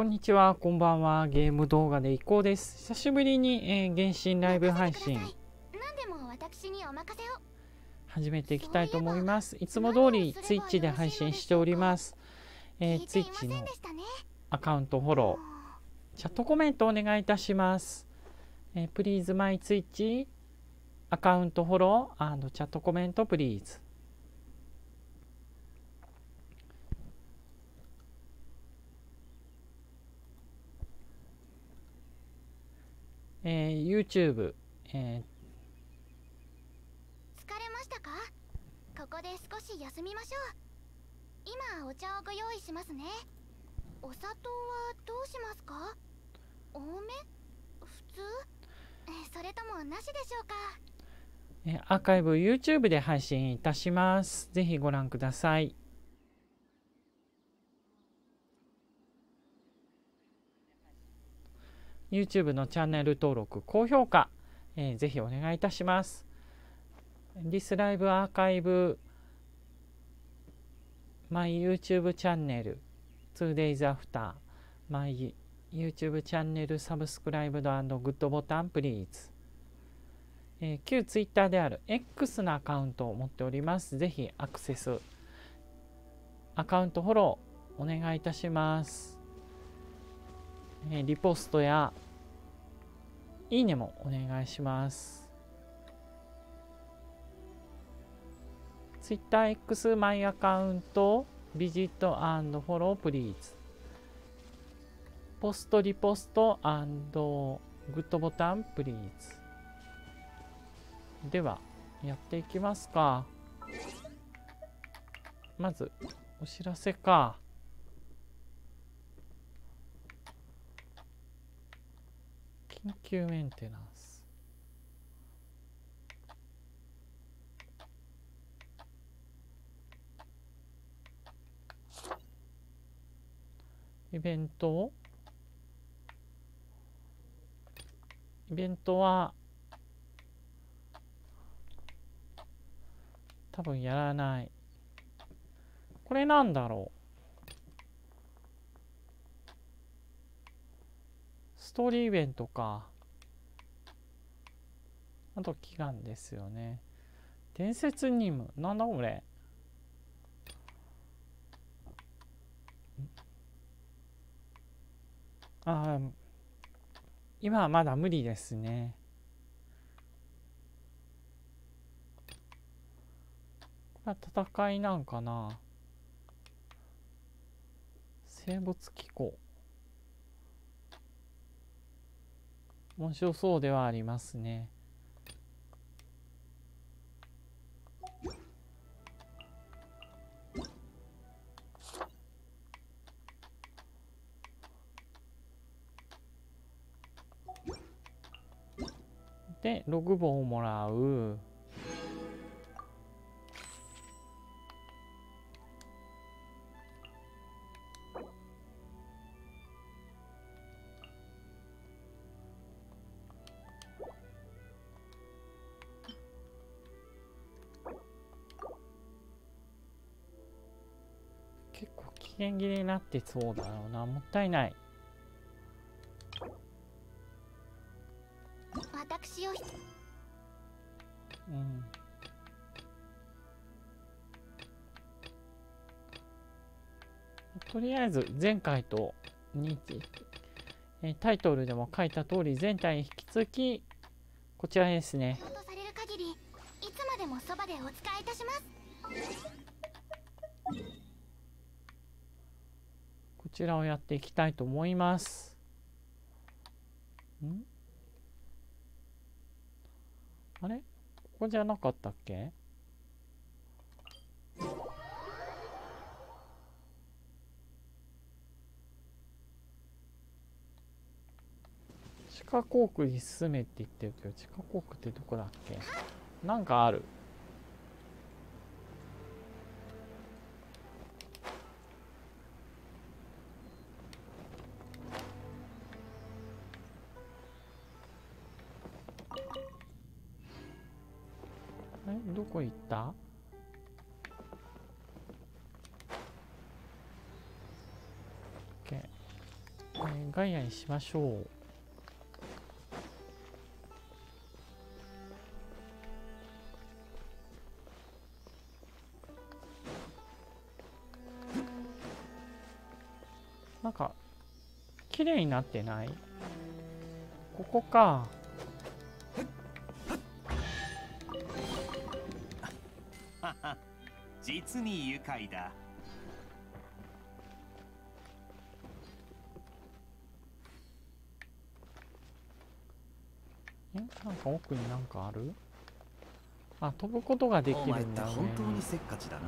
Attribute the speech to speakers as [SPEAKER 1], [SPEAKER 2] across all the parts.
[SPEAKER 1] こんにちは、こんばんは。ゲーム動画でいこうです。久しぶりに、えー、原神ライブ配信
[SPEAKER 2] 何でも私にお任せを
[SPEAKER 1] 始めていきたいと思います。いつも通り Twitch で配信しております。えー、Twitch のアカウントフォロー、チャットコメントお願いいたします。えー、Please my Twitch アカウントフォローチャットコメント Please。えー、YouTube、え
[SPEAKER 2] 疲れましたか？ここで少し休みましょう。今お茶をご用意しますね。お砂糖はどうしますか？多め？普通？えそれともなしでしょうか？
[SPEAKER 1] アーカイブ YouTube で配信いたします。ぜひご覧ください。YouTube のチャンネル登録、高評価、えーぜひお願いいたします。This Live Archive My YouTube チャンネル 2days after My YouTube チャンネル Subscribed and Good ボタン Please えー旧 Twitter である X のアカウントを持っております。ぜひアクセス、アカウントフォローお願いいたします。えリポストやいいねもお願いします。TwitterX my account visit follow please。 post repost good button please。ではやっていきますか。まずお知らせか。緊急メンテナンス。イベント？イベントは多分やらない。これなんだろう？ストーリーイベントか。あと祈願ですよね。伝説任務。なんだこれ。あー今はまだ無理ですね。これは戦いなんかな。生物機構。面白そうではありますね。で6本をもらう。期限切れになってそうだろうな。もったいない。
[SPEAKER 2] 私を
[SPEAKER 1] うん。とりあえず前回と似てえータイトルでも書いた通り前回に引き続きこちらですね。
[SPEAKER 2] とされる限りいつまでもそばでお使いいたします
[SPEAKER 1] ちらをやっていきたいと思います。ん？あれ？ここじゃなかったっけ？地下航空に進めって言ってるけど地下航空ってどこだっけ？なんかある。こ行った？ガイアにしましょう。なんか綺麗になってない？ここか。
[SPEAKER 3] 実に愉快だ。
[SPEAKER 1] えなんか奥になんかある？あ飛ぶことができるんだ
[SPEAKER 3] って本当
[SPEAKER 1] 上
[SPEAKER 3] にせっかちだな。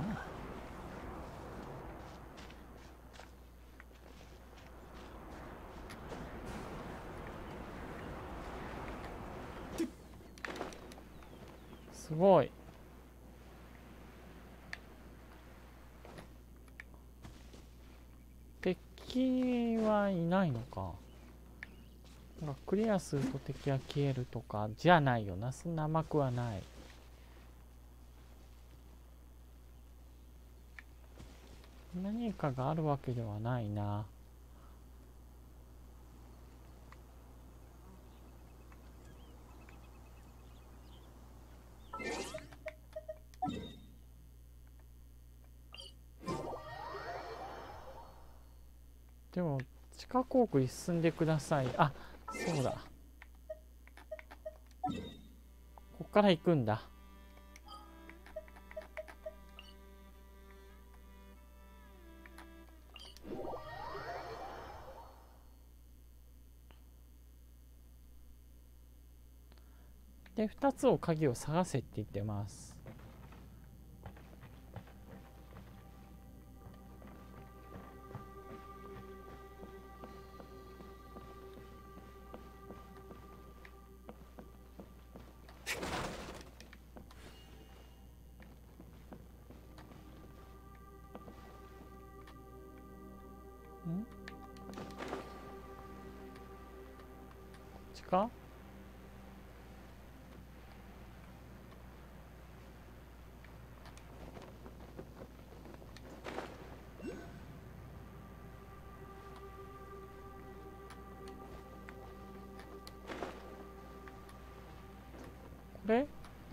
[SPEAKER 1] すごい敵はいないのかなんかクリアすると敵は消えるとかじゃないよな。そんな甘くはない。何かがあるわけではないな。でも地下航空に進んでください。あっそうだ。こっから行くんだ。で2つを鍵を探せって言ってます。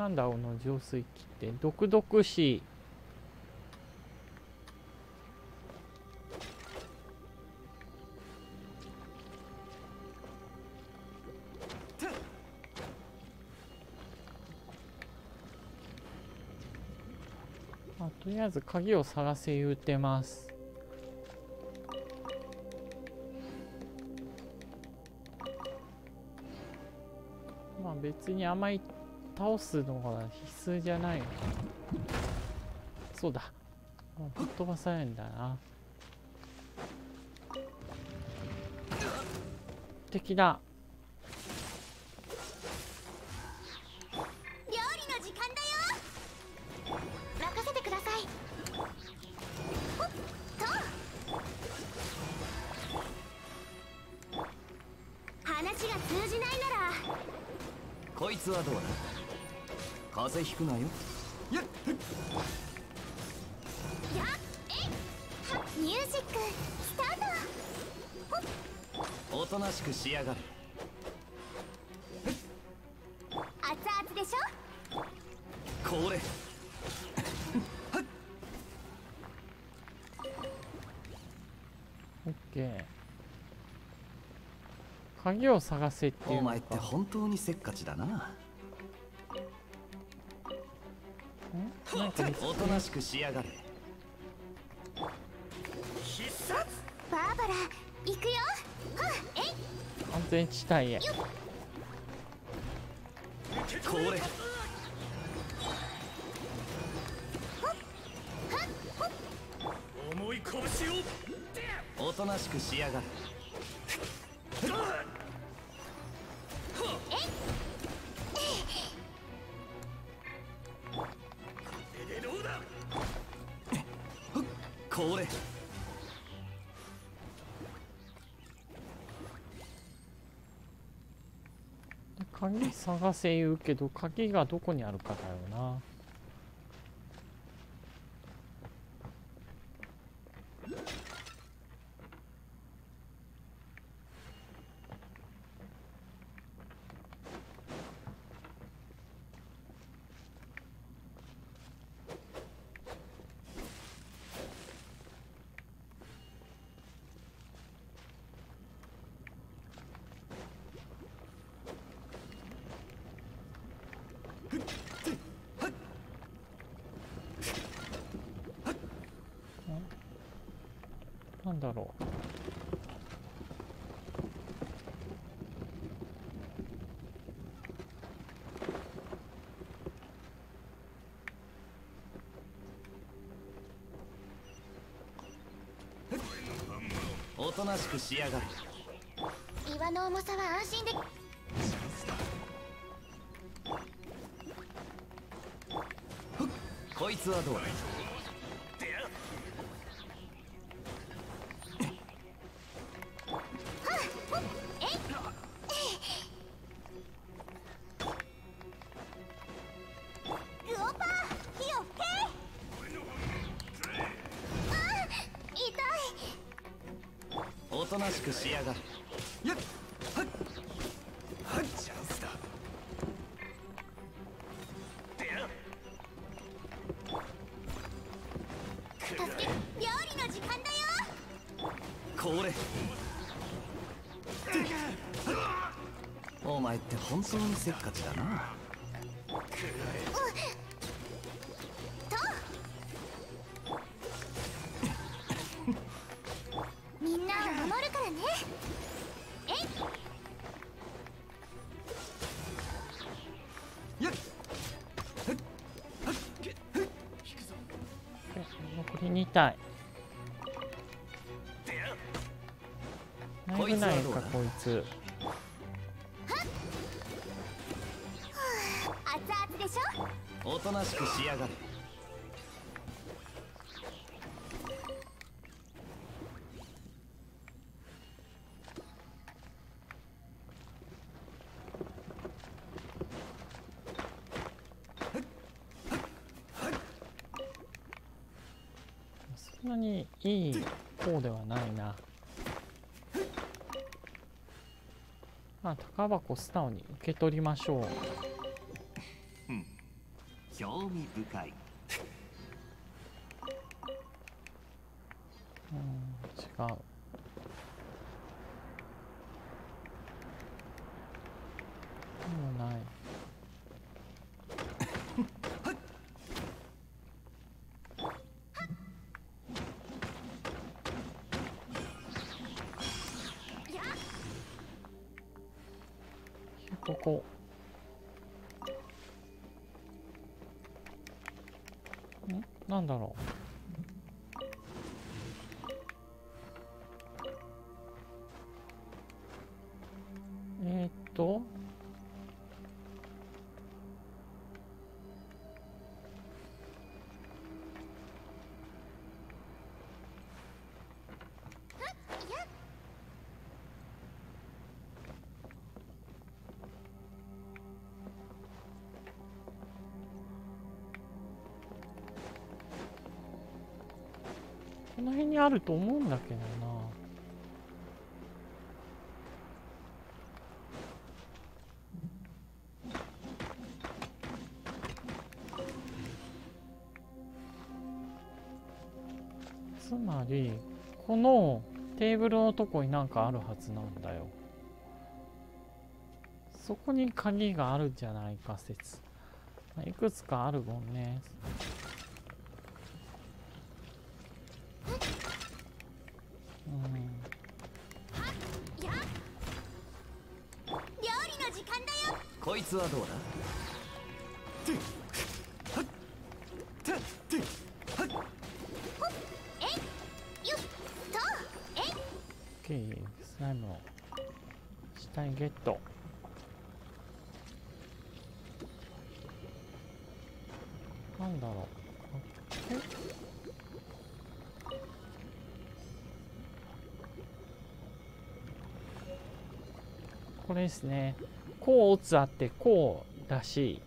[SPEAKER 1] んだこの浄水器って。毒々しい。あとりあえず鍵を探せ言うてます。まあ別にあまり倒すのが必須じゃないの？そうだ。もうぶっ飛ばされるんだな。敵だ。
[SPEAKER 3] 風邪ひくなよ。やっ
[SPEAKER 2] やっえミュージックスタート。
[SPEAKER 3] おとなしくしやがれ。
[SPEAKER 2] 熱々でしょ？
[SPEAKER 3] これ。
[SPEAKER 1] オッケー。鍵を探せっていうの
[SPEAKER 3] お前って
[SPEAKER 1] か
[SPEAKER 3] 本当にせっかちだなおとなしくしやがれ。
[SPEAKER 2] バーバラ行くよ。えい。
[SPEAKER 1] 安全地帯へ。
[SPEAKER 3] これ。
[SPEAKER 4] 重い拳を
[SPEAKER 3] おとなしくしやがれこれ
[SPEAKER 1] 鍵探せ言うけど鍵がどこにあるかだよな。
[SPEAKER 3] おとなしくしやがれ
[SPEAKER 2] 岩の重さは安心で。
[SPEAKER 3] こいつはどうだ？当にせっかちだな。
[SPEAKER 2] みんなを守るからね。えい。
[SPEAKER 3] やっ
[SPEAKER 1] 残り2体ナイフない。かこい。つ
[SPEAKER 3] となしくしやがれ。
[SPEAKER 1] そんなにいい方ではないな。まあ宝箱素直に受け取りましょう。ると思うんだけどな。つまりこのテーブルのとこになんかあるはずなんだよ。そこに鍵があるんじゃないか説。いくつかあるもんね。
[SPEAKER 3] こ
[SPEAKER 1] れですね。こう打つあってこうだし。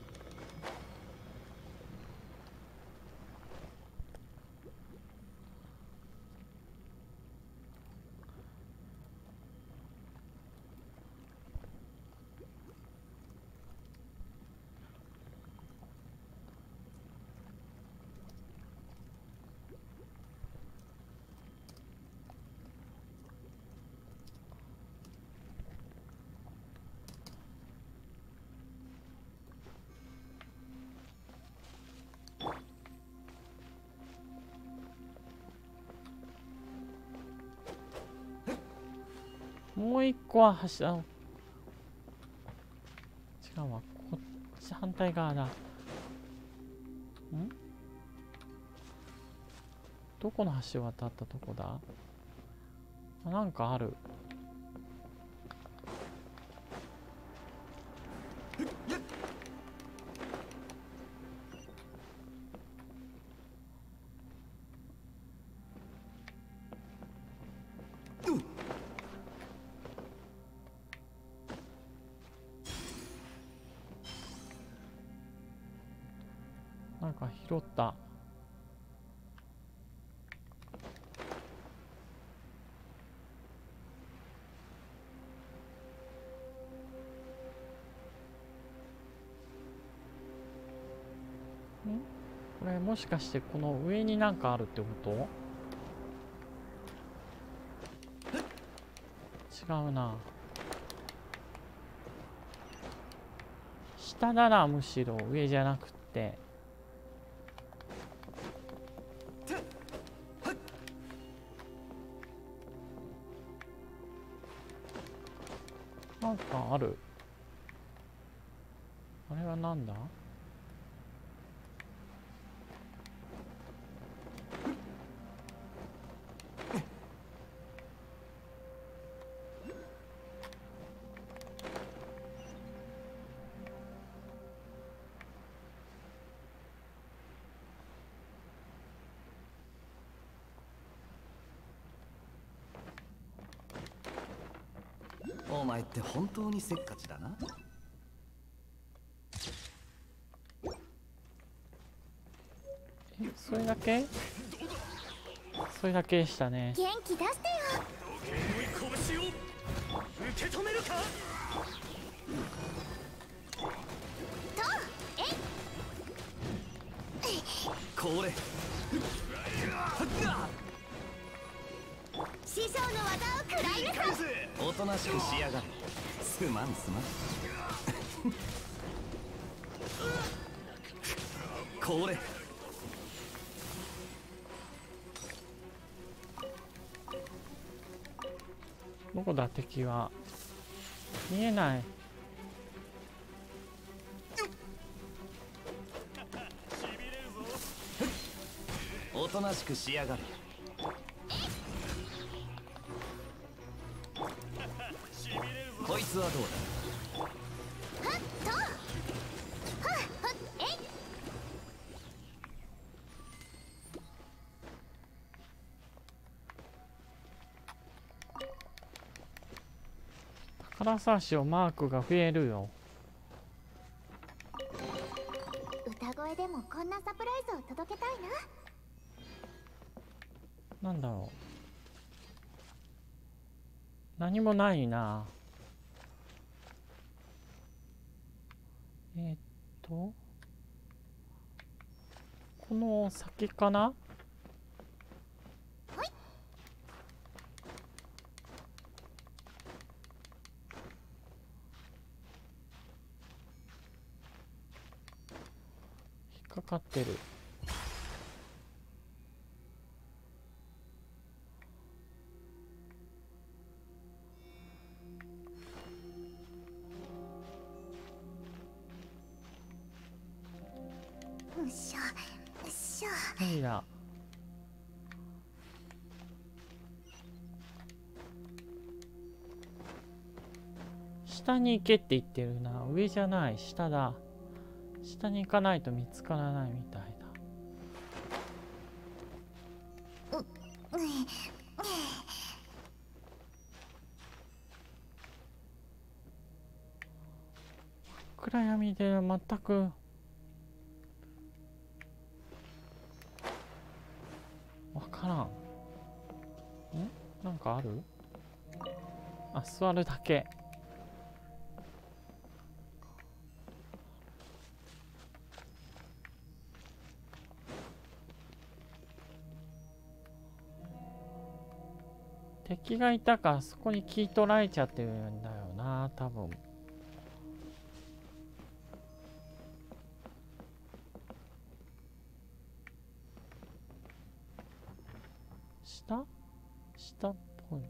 [SPEAKER 1] こは橋あ違うわ。こっち反対側だ。ん？どこの橋を渡ったとこだ？なんかある。もしかしてこの上になんかあるってこと？違うな。下だなむしろ。上じゃなくって。
[SPEAKER 3] って本当にせっかちだな。
[SPEAKER 1] えそれだけ？それだけでしたね。
[SPEAKER 2] 元気出してよ。
[SPEAKER 4] 受け止めるか？
[SPEAKER 2] とえ？い
[SPEAKER 3] これ。
[SPEAKER 2] 師匠の技を食らいなさ
[SPEAKER 3] おとなしくしやがれ。すまんすまん。これ。
[SPEAKER 1] どこだ敵は見えない。
[SPEAKER 3] おとなしくしやがれはどうだ？
[SPEAKER 2] とはっはっえい
[SPEAKER 1] 宝探しをマークが増えるよ。
[SPEAKER 2] 歌声でもこんなサプライズを届けたいな。
[SPEAKER 1] なんだろう。何もないなえーっとこきかな？に行けって言ってるな。上じゃない。下だ。下に行かないと見つからないみたいだ。
[SPEAKER 2] うん
[SPEAKER 1] 暗闇で全く。わからん。ん？なんかある？あ座るだけ。敵がいたかそこに聞い取られちゃってるんだよな多分。下？下っぽい。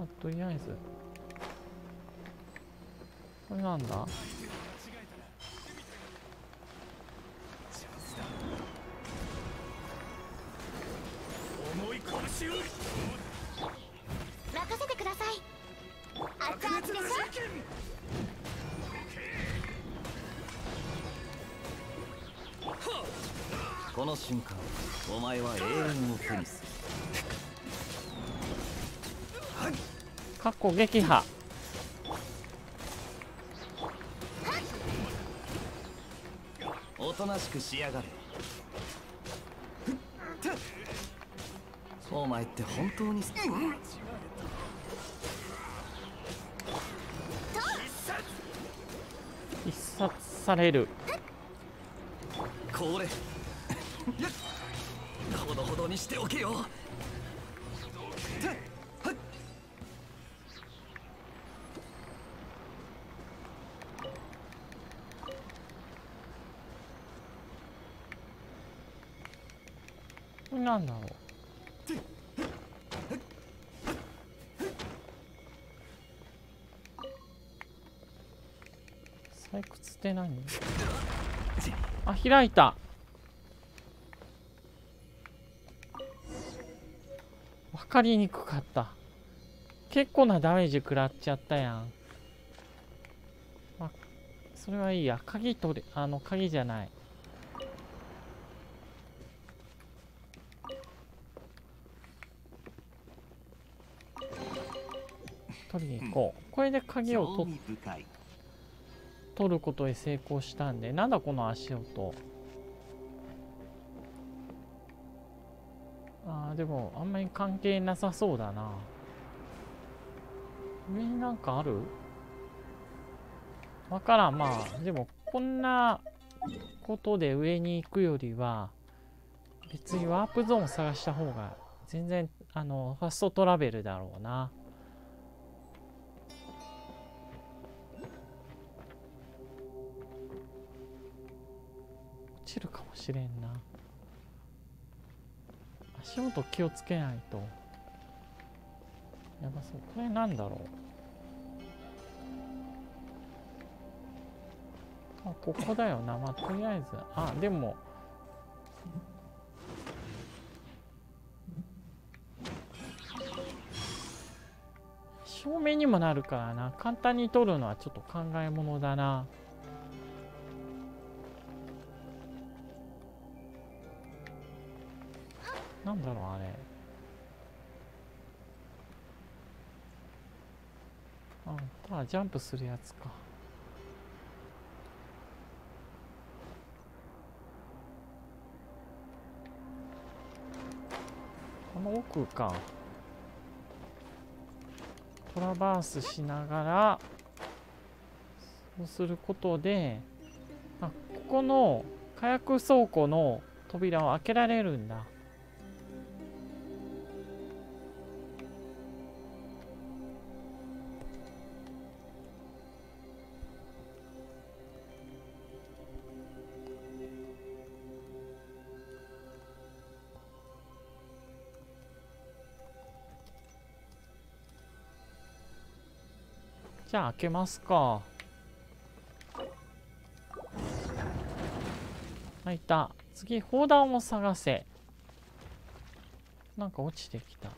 [SPEAKER 1] あとりあえず。これなんだ？
[SPEAKER 4] 重い拳を
[SPEAKER 2] 任せてください。熱々でしょ？
[SPEAKER 3] この瞬間お前は永遠を手にする。
[SPEAKER 1] かっこ撃破。
[SPEAKER 3] おとなしくしやがれお前って本当に
[SPEAKER 1] 必殺される。
[SPEAKER 3] これ。ほどほどにしておけよ
[SPEAKER 1] 採掘って何あ開いた。分かりにくかった。結構なダメージ食らっちゃったやん。あそれはいいや。鍵取れあの鍵じゃない。取りに行こう。これで鍵を取っ
[SPEAKER 3] 深い
[SPEAKER 1] 取ることに成功したんでなんだこの足音。あーでもあんまり関係なさそうだな。上になんかある？わからん。まあでもこんなことで上に行くよりは別にワープゾーン探した方が全然あのファストトラベルだろうな。しれんな。足元気をつけないと。やばそう。これなんだろう。あここだよな。まあとりあえず。あでも。正面にもなるからな。簡単に取るのはちょっと考えものだな。なんだろうあれ。あただジャンプするやつか。この奥か。トラバースしながらそうすることであここの火薬倉庫の扉を開けられるんだ。じゃあ開けますか。開いた。次砲弾を探せ。なんか落ちてきた。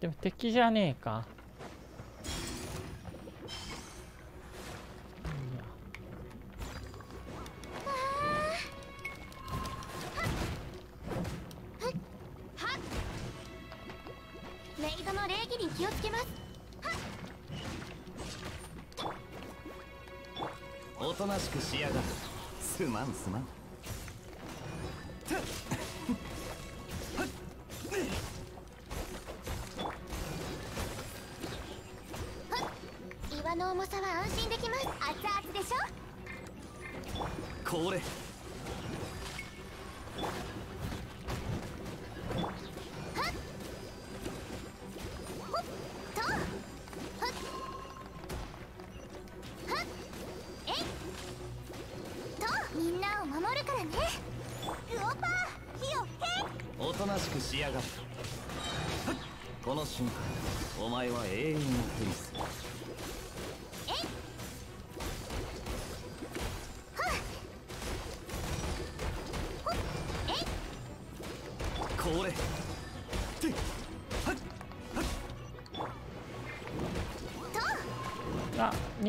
[SPEAKER 1] でも敵じゃねえか。
[SPEAKER 2] メイドの礼儀に気をつけます。
[SPEAKER 3] となしくしやがる。すまんすまん。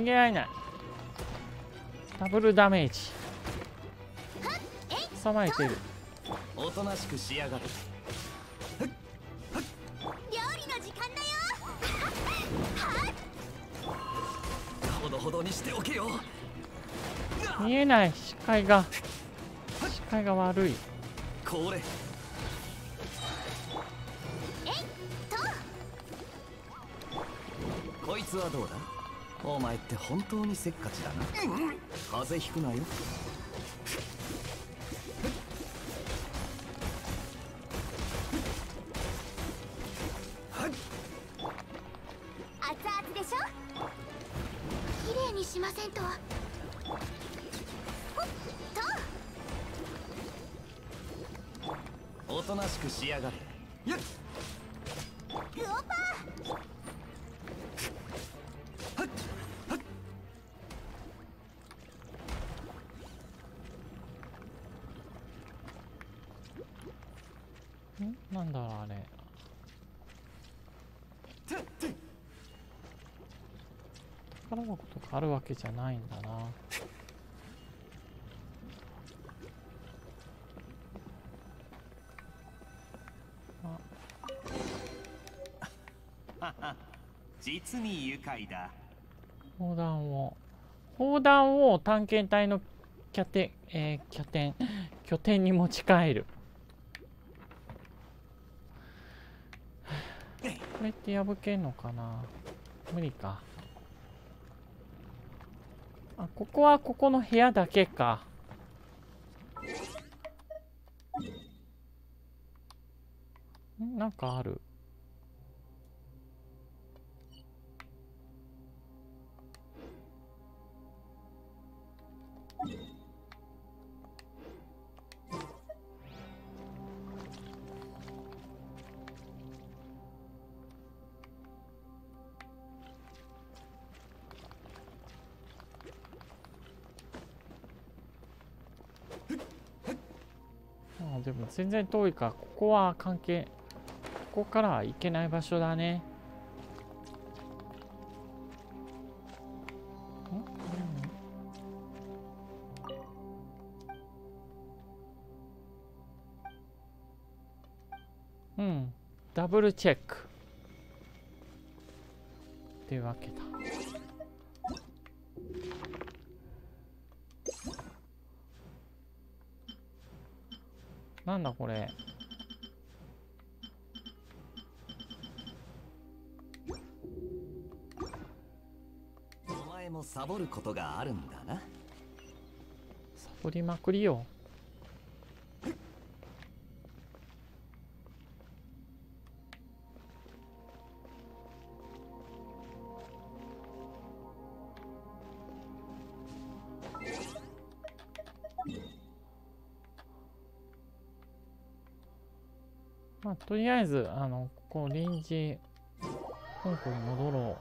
[SPEAKER 1] 逃げられない。ダブルダメージ。さまれてる。
[SPEAKER 3] おとなしくしやがれ
[SPEAKER 2] 料理の時間だよ。
[SPEAKER 3] ほどほどにしておけよ。
[SPEAKER 1] 見えない視界が視界が悪い。
[SPEAKER 3] これ。こいつはどうだ？お前って本当にせっかちだな。風邪ひくなよ
[SPEAKER 1] あるわけじゃないんだな。
[SPEAKER 3] 実に愉快だ。
[SPEAKER 1] 砲弾を砲弾を探検隊の拠点、えー拠点拠点に持ち帰る。これって破けんのかな？無理かあここはここの部屋だけか。なんかある。全然遠いかここは関係ここからは行けない場所だね。うん、うん、ダブルチェック。っていうわけだ。なんだこれ。
[SPEAKER 3] お前もサボることがあるんだな。
[SPEAKER 1] サボりまくりよえずあのここ臨時香港に戻ろ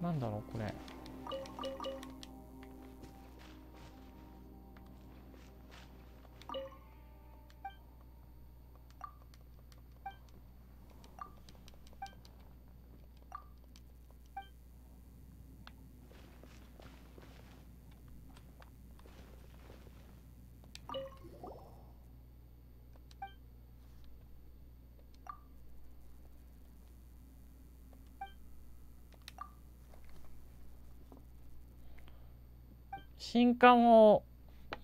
[SPEAKER 1] う。なんだろうこれ。新刊を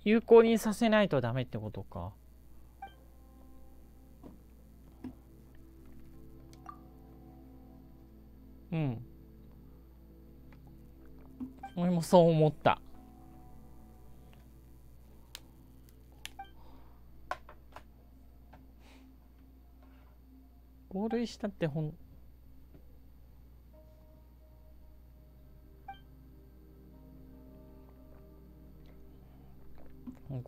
[SPEAKER 1] 有効にさせないとダメってことか。うん。俺もそう思った。合類したってほん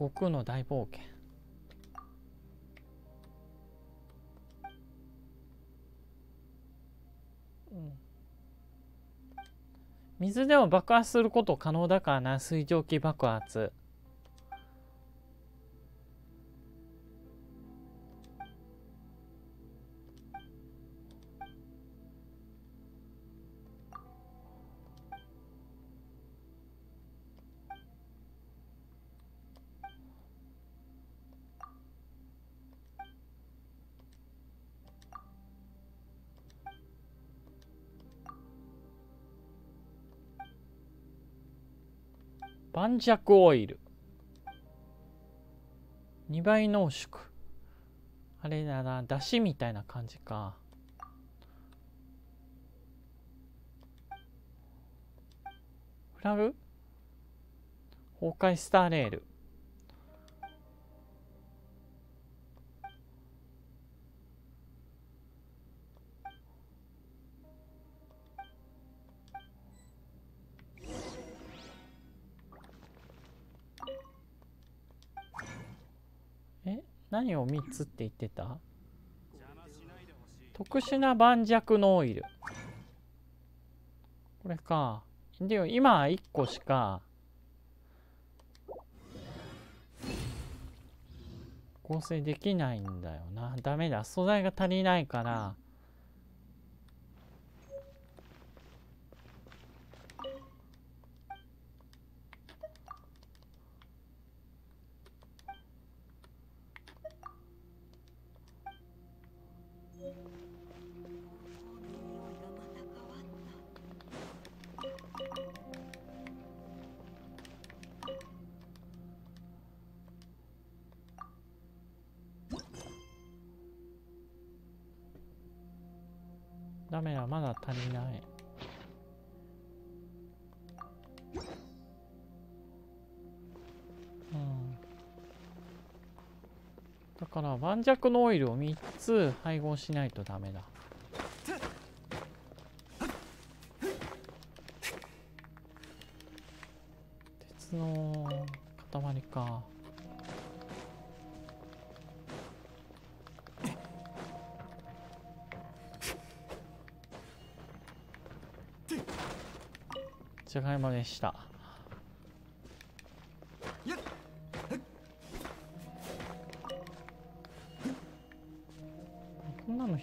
[SPEAKER 1] 悟空の大冒険。水でも爆発すること可能だからな。水蒸気爆発。軟弱オイル。2倍濃縮。あれだなだしみたいな感じか。フラグ？崩壊スターレール。何を3つって言ってた？特殊な盤石のオイル。これか。で今は1個しか。合成できないんだよな。ダメだ。素材が足りないから。だから盤石のオイルを3つ配合しないとダメだ。鉄の塊か。じゃがいもでした。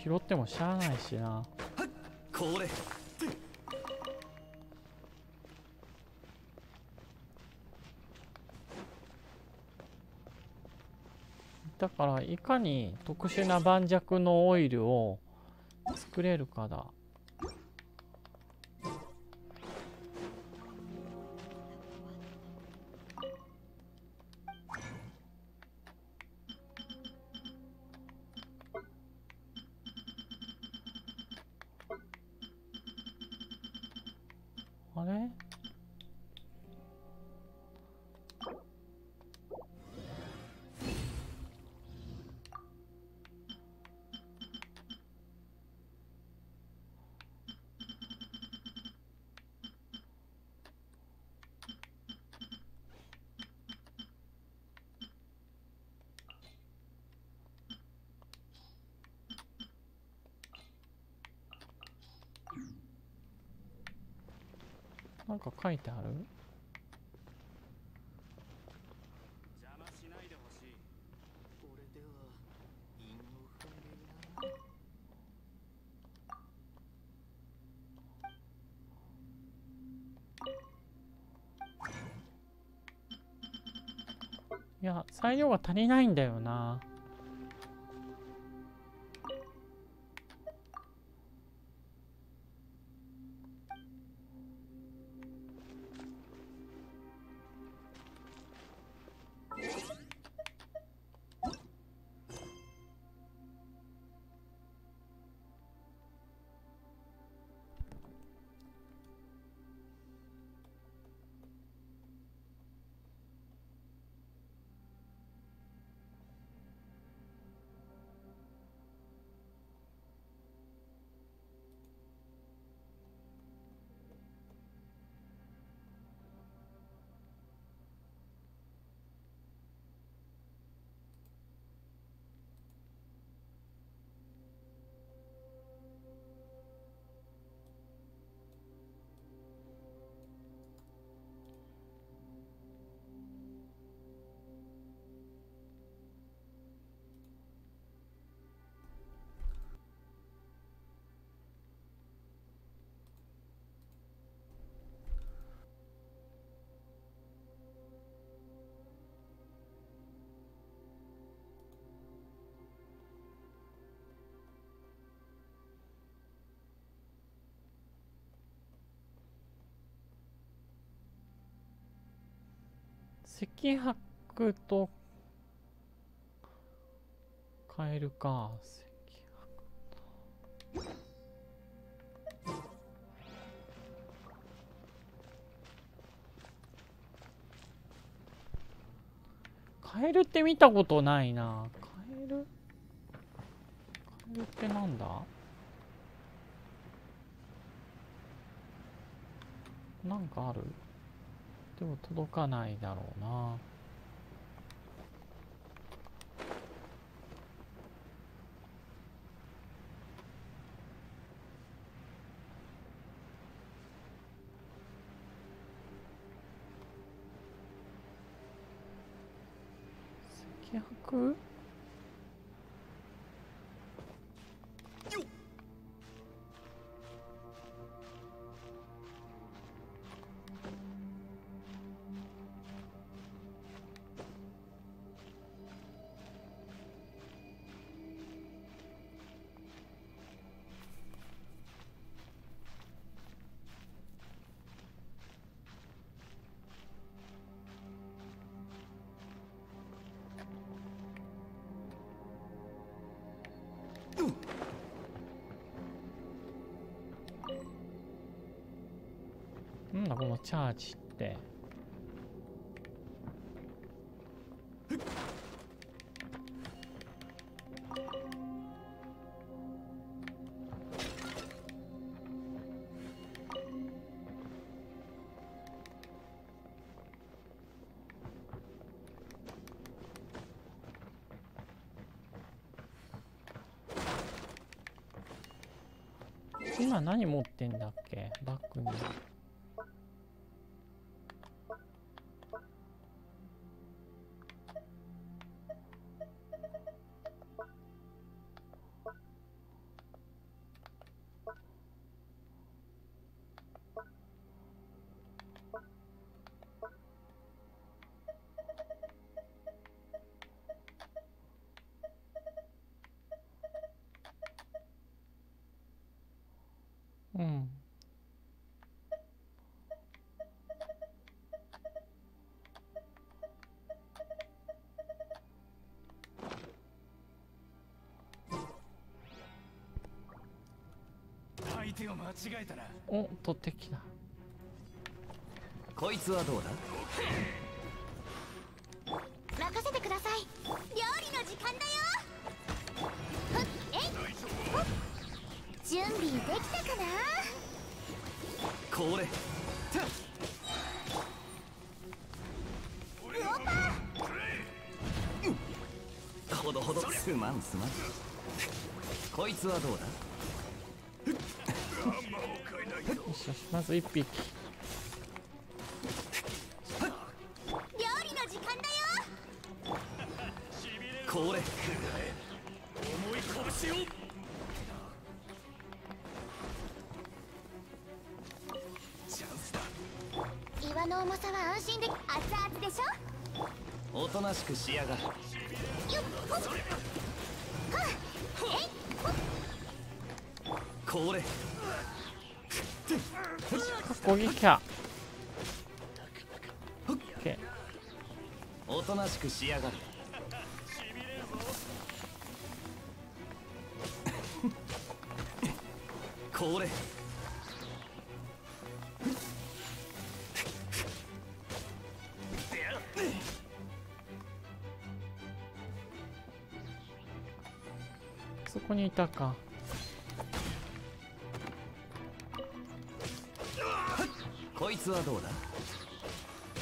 [SPEAKER 1] 拾ってもしゃあないしな。
[SPEAKER 3] これ。
[SPEAKER 1] だからいかに特殊な盤石のオイルを作れるかだ書いてある？
[SPEAKER 4] いでほしいこれでは韻を踏んでいない
[SPEAKER 1] いや材料が足りないんだよな。赤白と変えるか。赤白と。カエルって見たことないな。カエル？カエルってなんだ？なんかある？でも届かないだろうな。赤白？チャージって。今何持ってんだっけ？バッグに。
[SPEAKER 4] えたら
[SPEAKER 1] お取ってきた。
[SPEAKER 3] こいつはどうだ？
[SPEAKER 2] 任せてください。料理の時間だよ。えいほっ。準備できたかな？
[SPEAKER 3] これ。ほどほど。すまんすまん。こいつはどうだ？
[SPEAKER 1] よしよしまず一匹。
[SPEAKER 2] 料理の時間だよ。
[SPEAKER 3] これ
[SPEAKER 4] 重い拳をチャンスだ。
[SPEAKER 2] 岩の重さは安心で熱々でしょ。
[SPEAKER 3] おとなしくしやがる。
[SPEAKER 2] よっほっ。はっえい
[SPEAKER 3] これ
[SPEAKER 1] 攻撃か
[SPEAKER 3] おとなしくしやがる。これ。
[SPEAKER 1] ーそこにいたか
[SPEAKER 3] つはどうだ？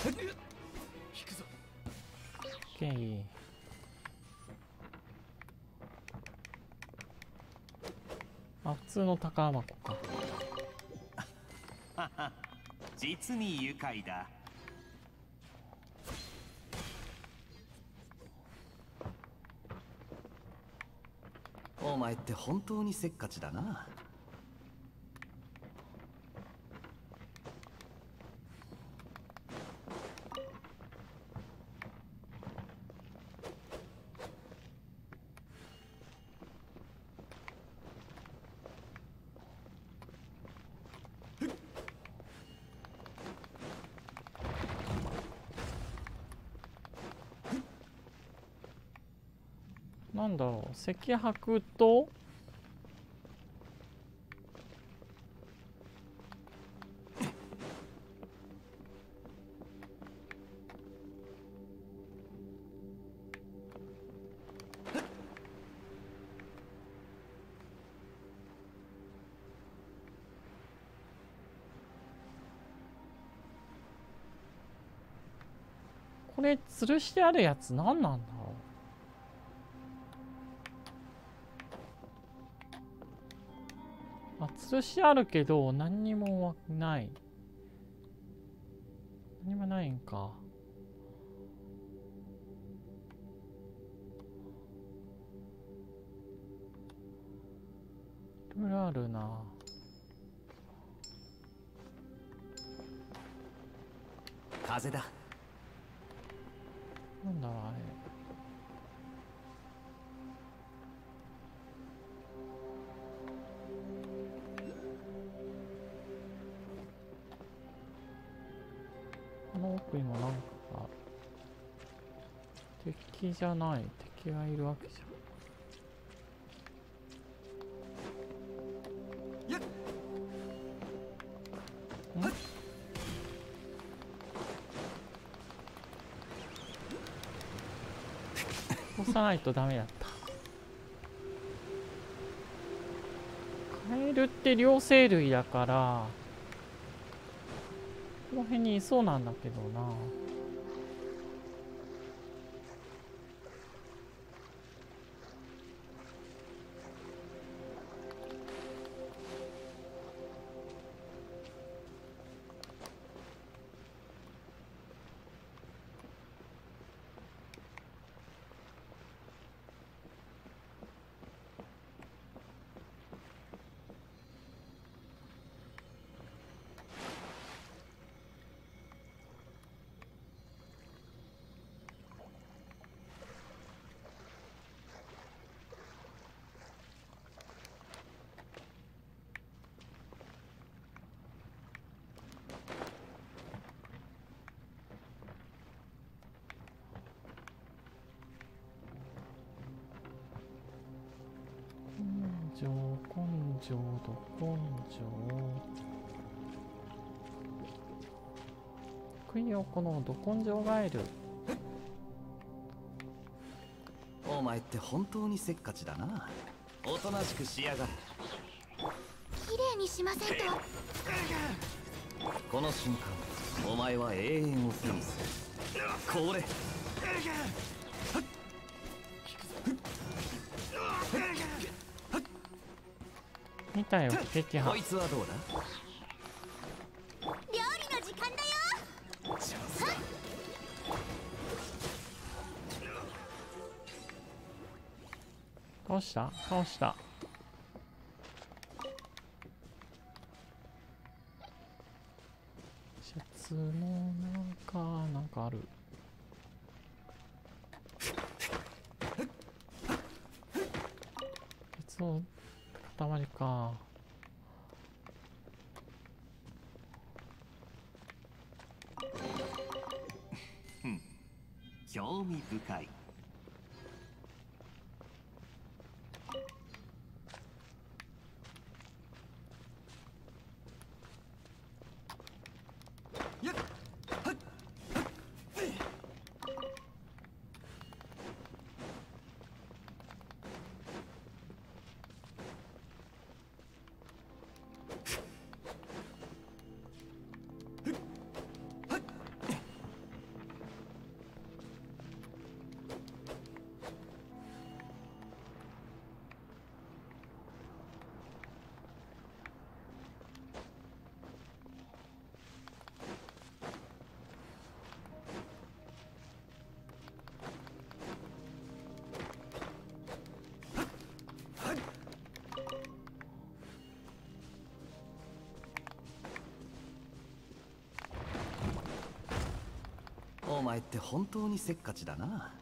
[SPEAKER 4] 引くぞ。
[SPEAKER 1] オッケー。あ普通の宝箱か。
[SPEAKER 5] 実に愉快だ。
[SPEAKER 3] お前って本当にせっかちだな
[SPEAKER 1] なんだろう石白とこれ吊るしてあるやつ何なんだ？あるけど何にもない。何もないんか。いろいろあるな。
[SPEAKER 3] 風だ。
[SPEAKER 1] 敵じゃない。敵がいるわけじゃ。ん。押さないとダメだった。カエルって両生類だからこの辺にいそうなんだけどな。ど根性。クイオこのど根性ガエル
[SPEAKER 3] お前って本当にせっかちだな。おとなしくしやがる
[SPEAKER 2] 綺麗にしませんと。
[SPEAKER 3] この瞬間お前は永遠を手にする。これ
[SPEAKER 1] たよ撃破
[SPEAKER 3] こいつはどうだ？
[SPEAKER 2] 料理の時間だよ
[SPEAKER 1] 倒した？倒した？シャツのなんかなんかある。鉄たまりか。
[SPEAKER 5] 興味深い。
[SPEAKER 3] 前って本当にせっかちだな。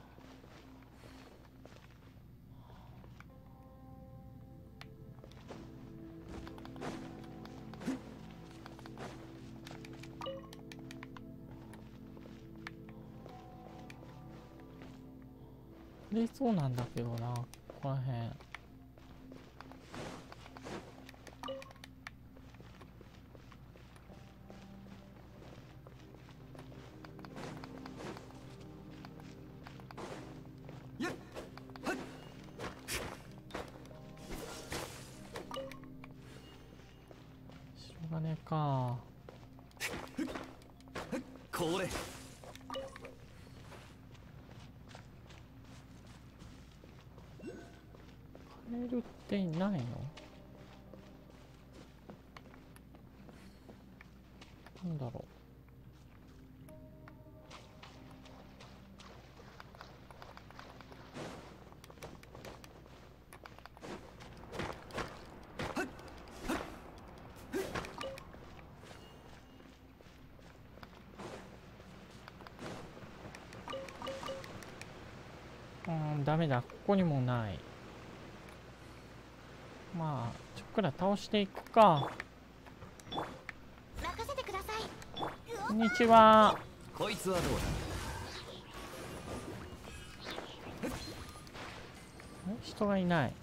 [SPEAKER 1] でそうなんだけどな。金か。
[SPEAKER 3] これ。
[SPEAKER 1] カエルっていないの？ダメだ。ここにもない。まあちょっくら倒していくか。
[SPEAKER 2] 任せてください。
[SPEAKER 1] こんにちは。
[SPEAKER 3] こいつはどうだ？
[SPEAKER 1] え人がいない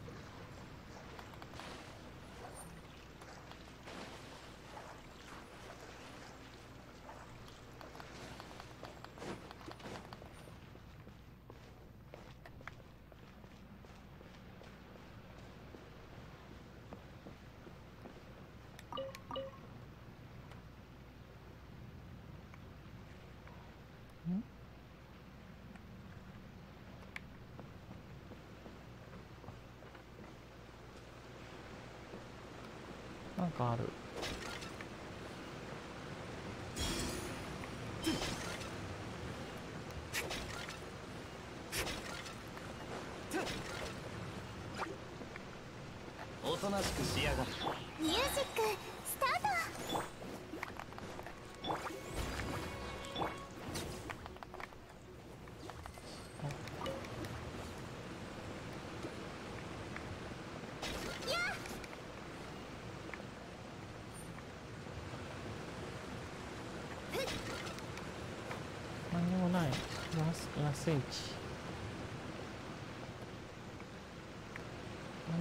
[SPEAKER 2] 7セン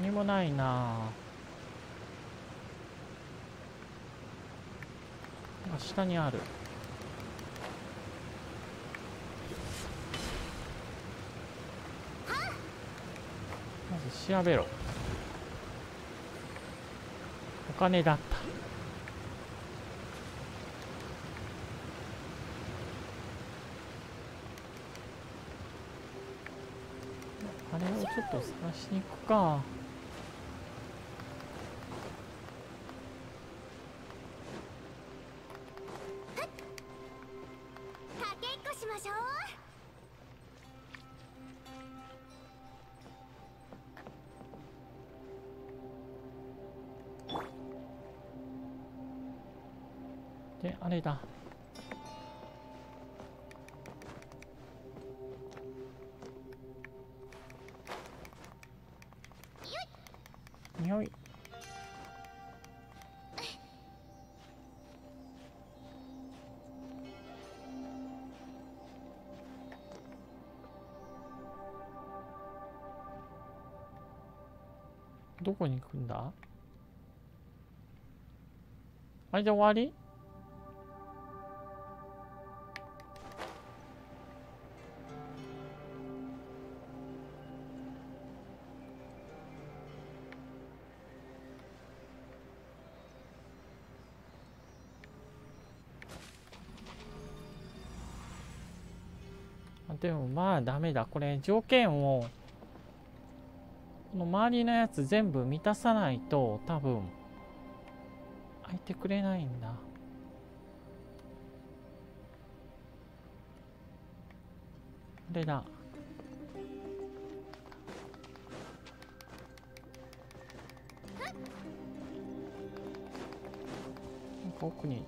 [SPEAKER 1] 何もないな。あ下にある。まず調べろ。お金だった。しに行くか
[SPEAKER 2] か。
[SPEAKER 1] 匂い。どこに行くんだ？あれで終わり？でもまあダメだ。これ条件をこの周りのやつ全部満たさないと多分開いてくれないんだ。これだ。奥に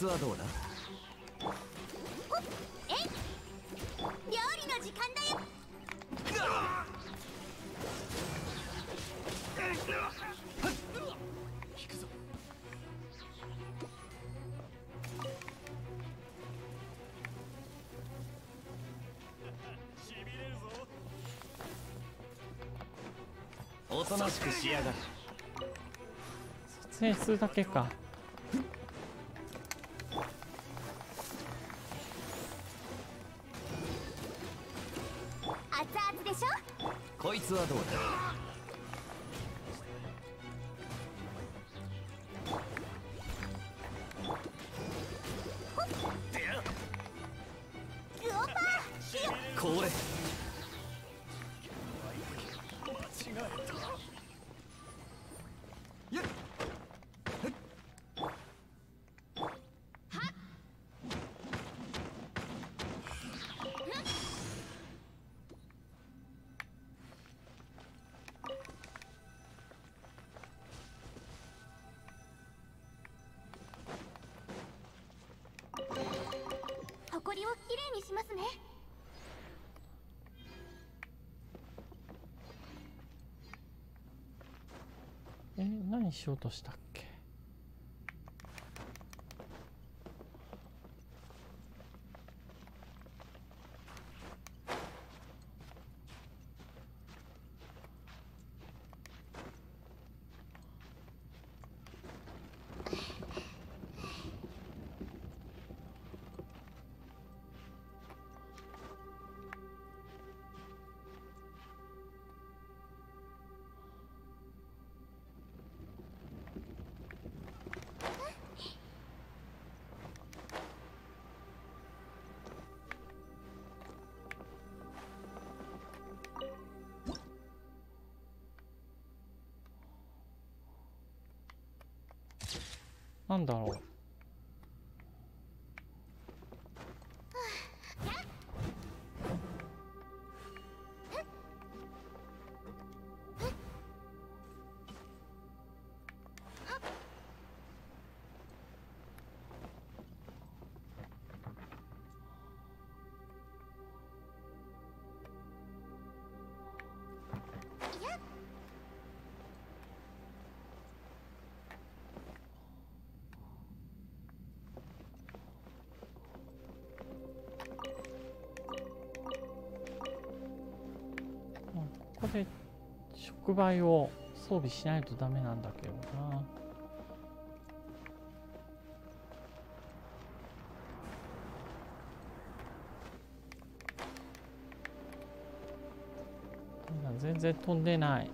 [SPEAKER 3] つはどうだ？
[SPEAKER 2] 料理の時間だよ。
[SPEAKER 3] おとなしくしやがる。
[SPEAKER 1] 撮影するだけか
[SPEAKER 3] はどうだ？
[SPEAKER 2] し
[SPEAKER 1] ようとしたっなんだろう。触媒を装備しないとダメなんだけどな。全然飛んでない。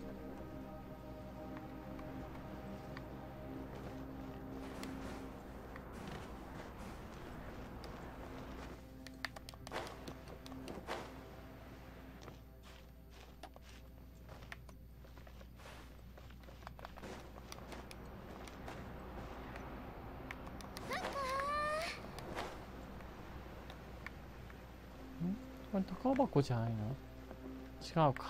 [SPEAKER 1] こじゃないの？違うか。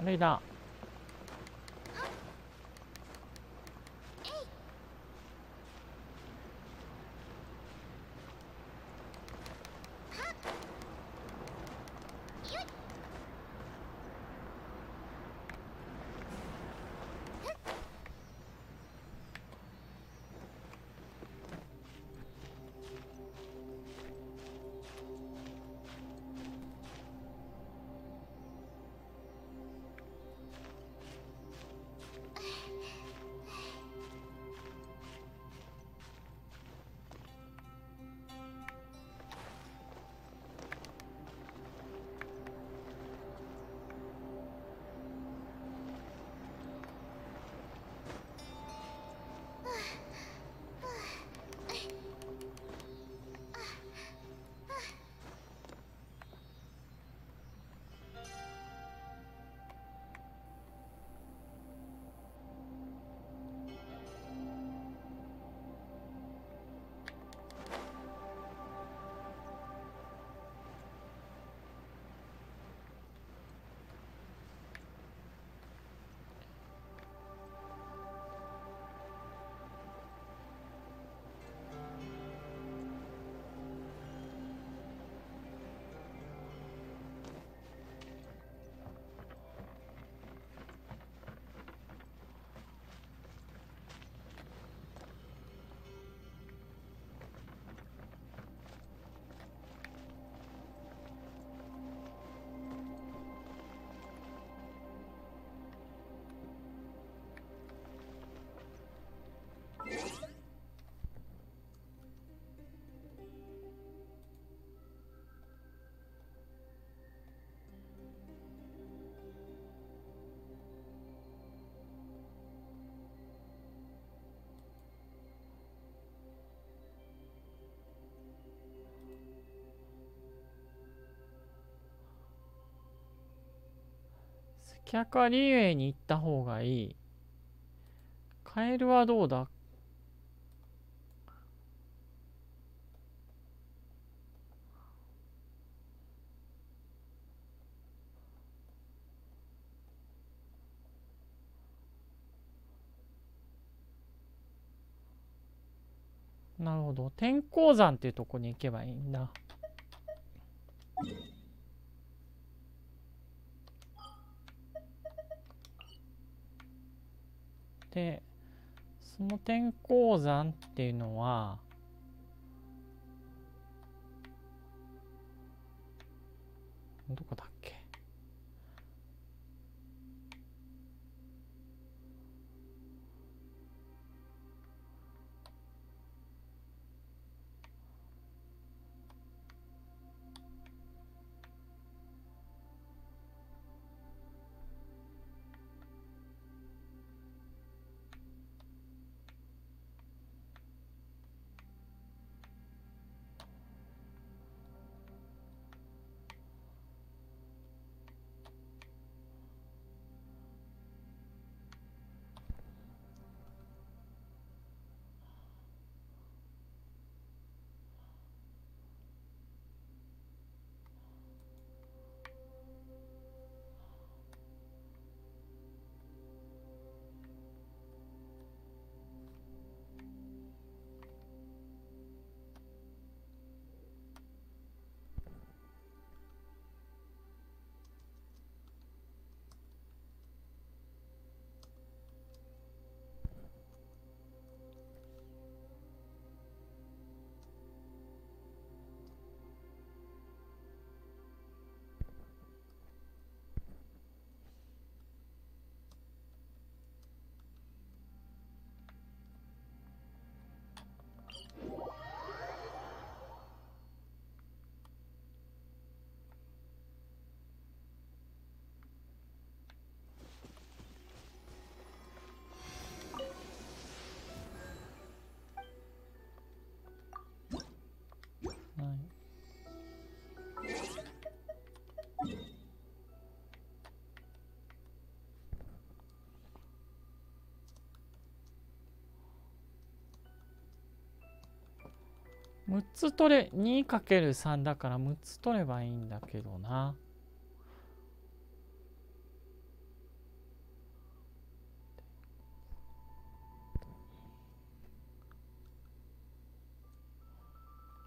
[SPEAKER 1] あれだ。客はリュウェイに行った方がいい。カエルはどうだ？なるほど。天候山っていうとこに行けばいいんだ。でその天候山っていうのはどこだ6つ取れ 2×3 だから6つ取ればいいんだけどな。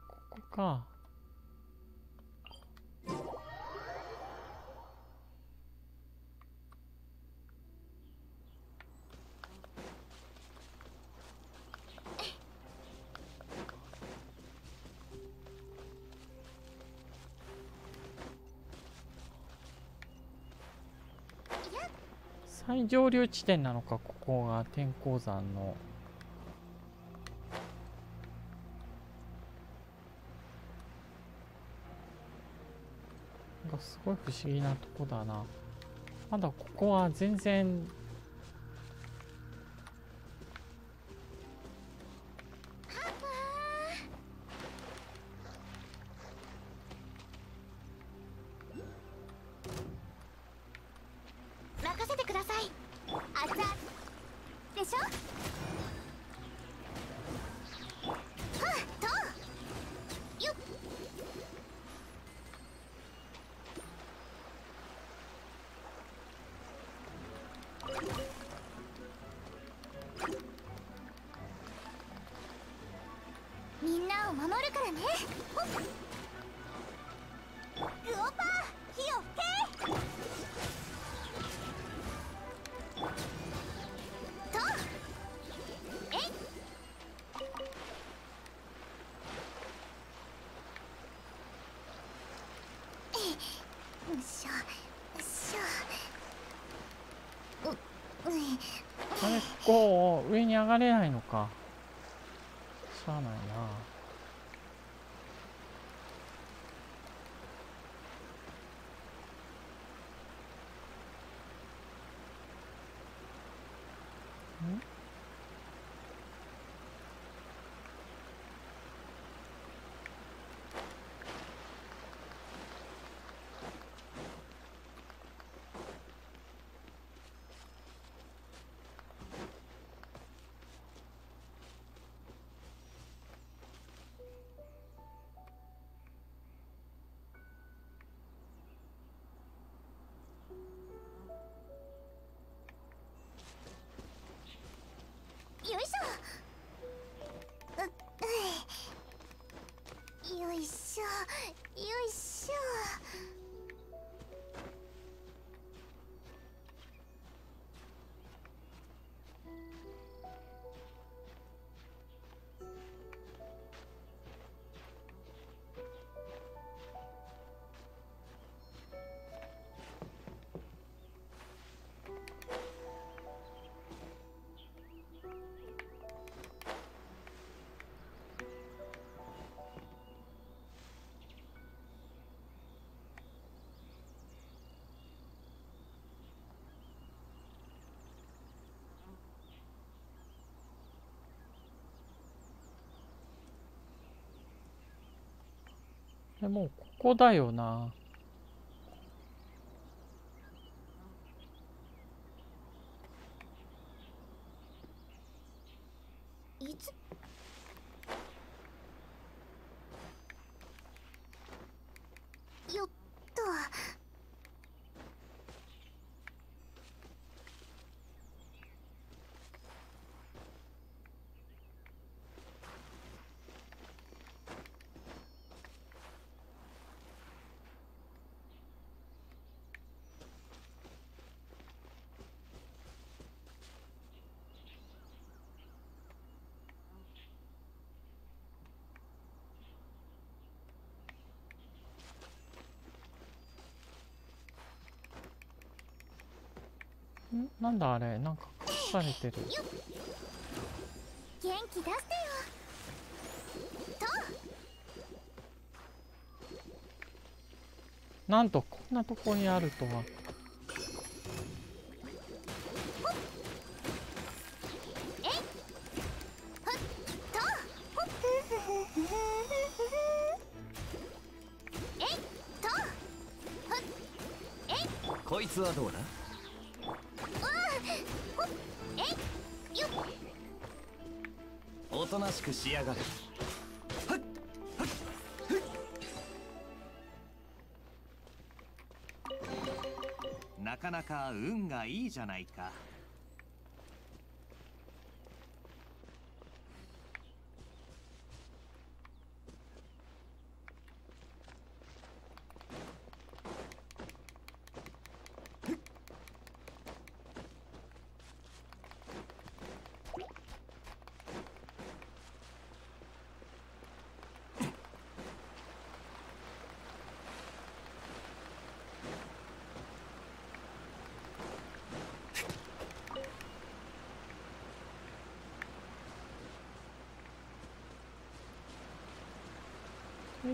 [SPEAKER 1] ここか。に上流地点なのかここが天候山の。なんかすごい不思議なとこだな。まだここは全然に上がれないのか。よい
[SPEAKER 2] しょ。よいしょ。
[SPEAKER 1] でもうここだよな。
[SPEAKER 2] いつよっと
[SPEAKER 1] んなんだあれなんか隠されてる。
[SPEAKER 2] 元気出してよ。
[SPEAKER 1] なんとこんなとこにあるとは。
[SPEAKER 2] え？いと？
[SPEAKER 3] こいつはどうだ？しくしやがれ。
[SPEAKER 5] なかなか運がいいじゃないか。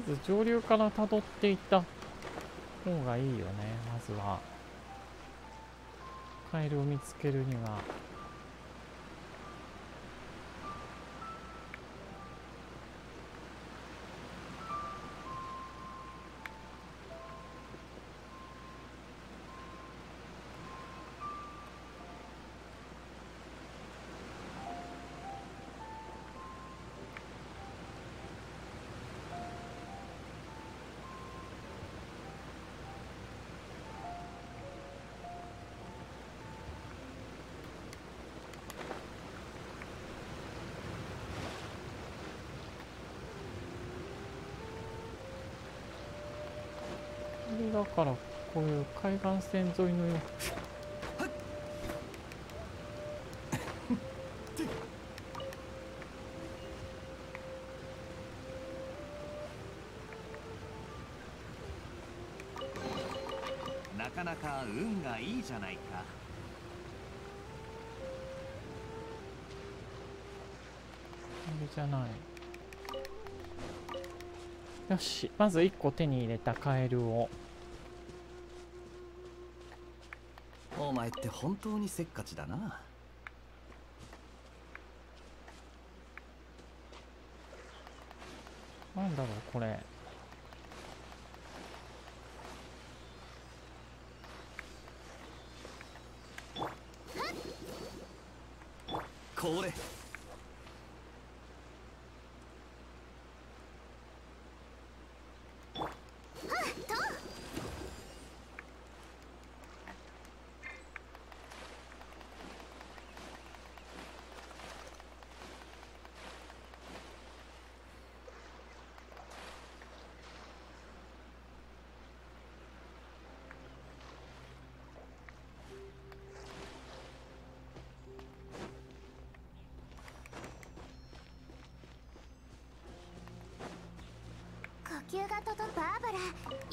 [SPEAKER 1] ず上流から辿っていった。方がいいよねまずは。カエルを見つけるには。こういう海岸線沿いのよ
[SPEAKER 5] なかなか運がいいじゃないか。
[SPEAKER 1] これじゃない。よしまず1個手に入れたカエルを
[SPEAKER 3] って本当にせっかちだな。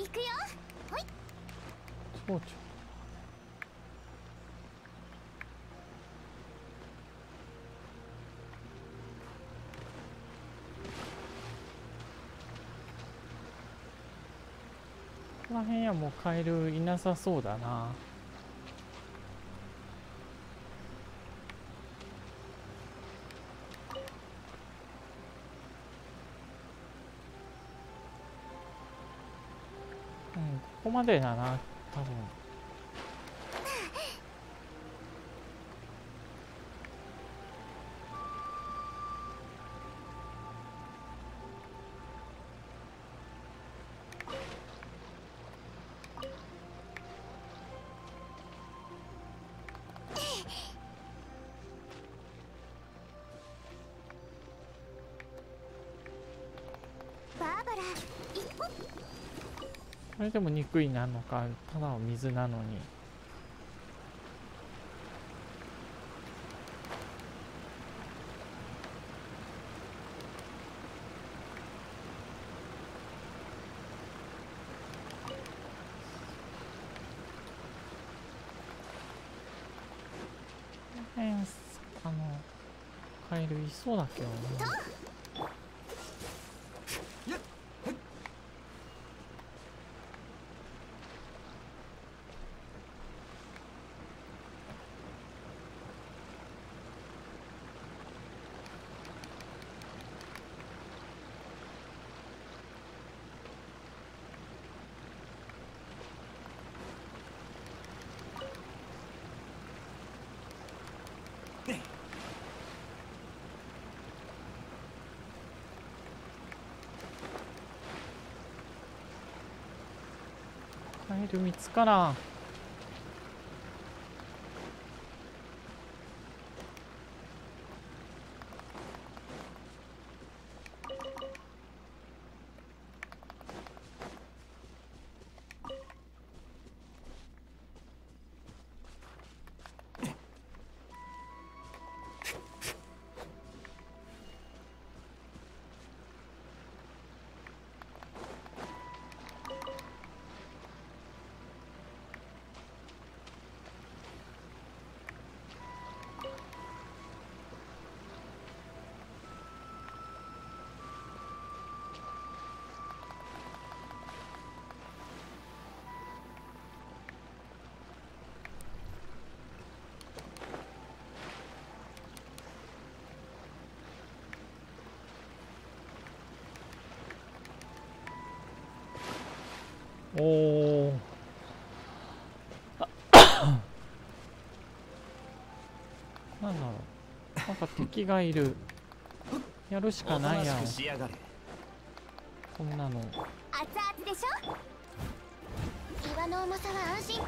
[SPEAKER 2] 行くよ。ほい。
[SPEAKER 1] そうちここの辺はもうカエルいなさそうだな。までだなれでも憎いなのかただの水なのに。あのカエルいそうだけどなカエル見つからん。おお なんだろう。なんか敵がいる。やるしか
[SPEAKER 5] ない
[SPEAKER 1] やん。こんなの。
[SPEAKER 2] 熱々でしょ？岩の重さは安心。よ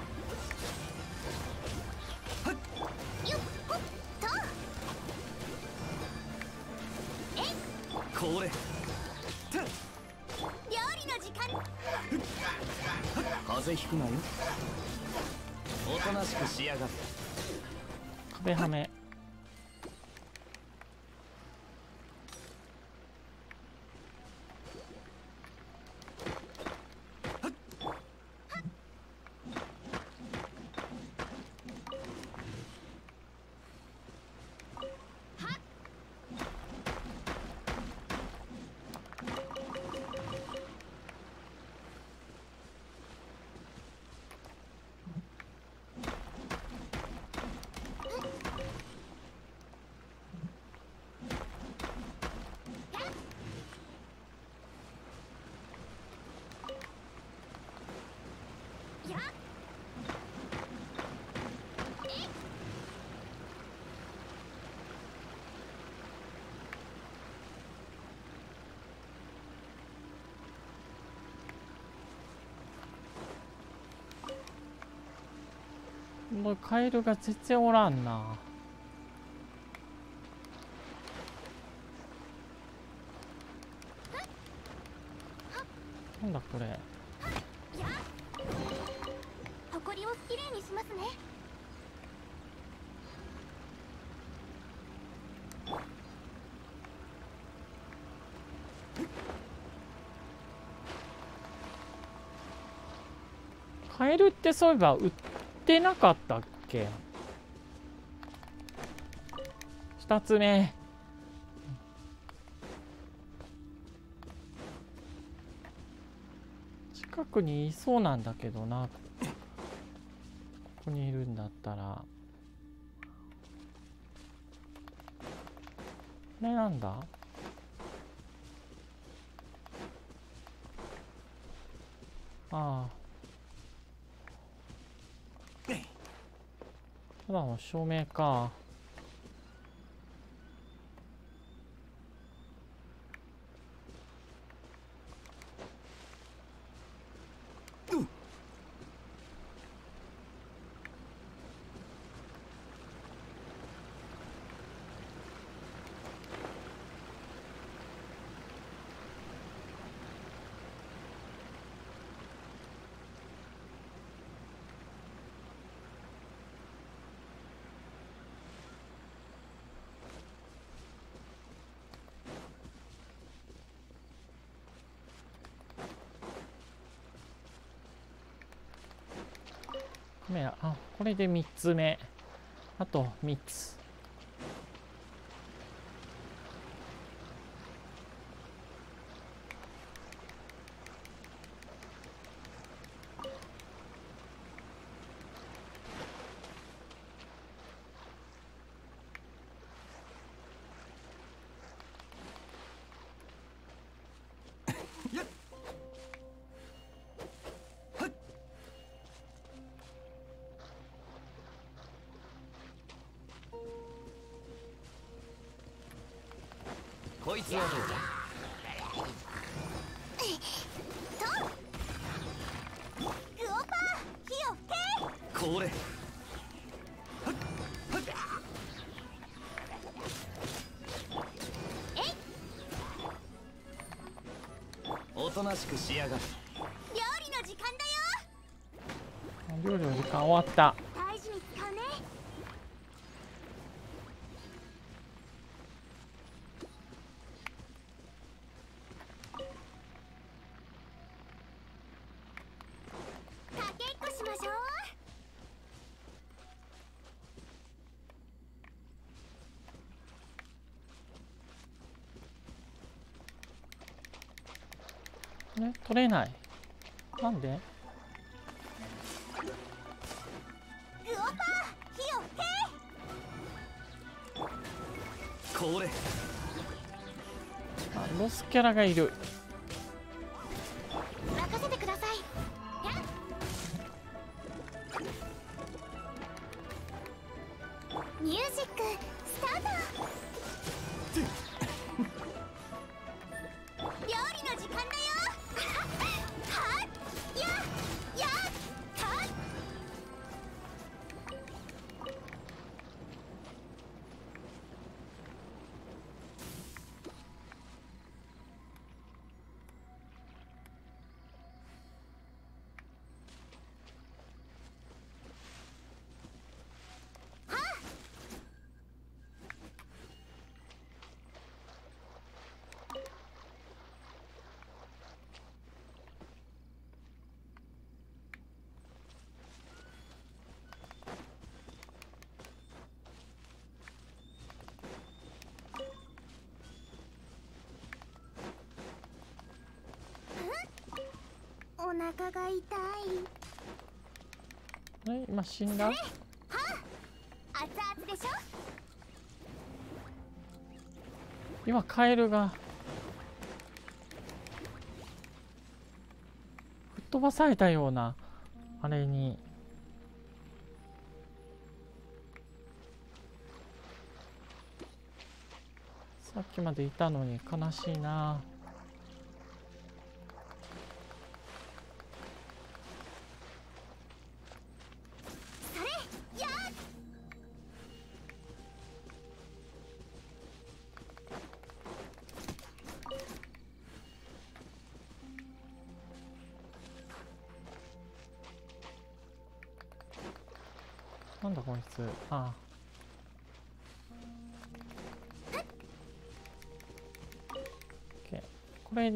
[SPEAKER 2] っほっと。
[SPEAKER 5] これ
[SPEAKER 3] 風邪ひくなよ。
[SPEAKER 5] おとなしくしやがれ
[SPEAKER 1] 壁はめカエルが全然おらんな。なんだこれ。
[SPEAKER 2] ほこりをきれいにしますね。
[SPEAKER 1] カエルってそういえば売ってなかったっけ？2つ目。近くにいそうなんだけどな。ここにいるんだったら。これなんだああただの照明か。カメラあこれで3つ目。あと3つ。
[SPEAKER 3] しくしやがる。
[SPEAKER 2] 料理の時間だよ。
[SPEAKER 1] 料理の時間終わった
[SPEAKER 2] 大事に使うねかけっこしましょう
[SPEAKER 1] ね取れない。なんで？あロスキャラがいる
[SPEAKER 2] 腹が痛い。
[SPEAKER 1] え今死んだ？
[SPEAKER 2] 熱々でしょ？
[SPEAKER 1] 今カエルが吹っ飛ばされたようなあれに。さっきまでいたのに悲しいな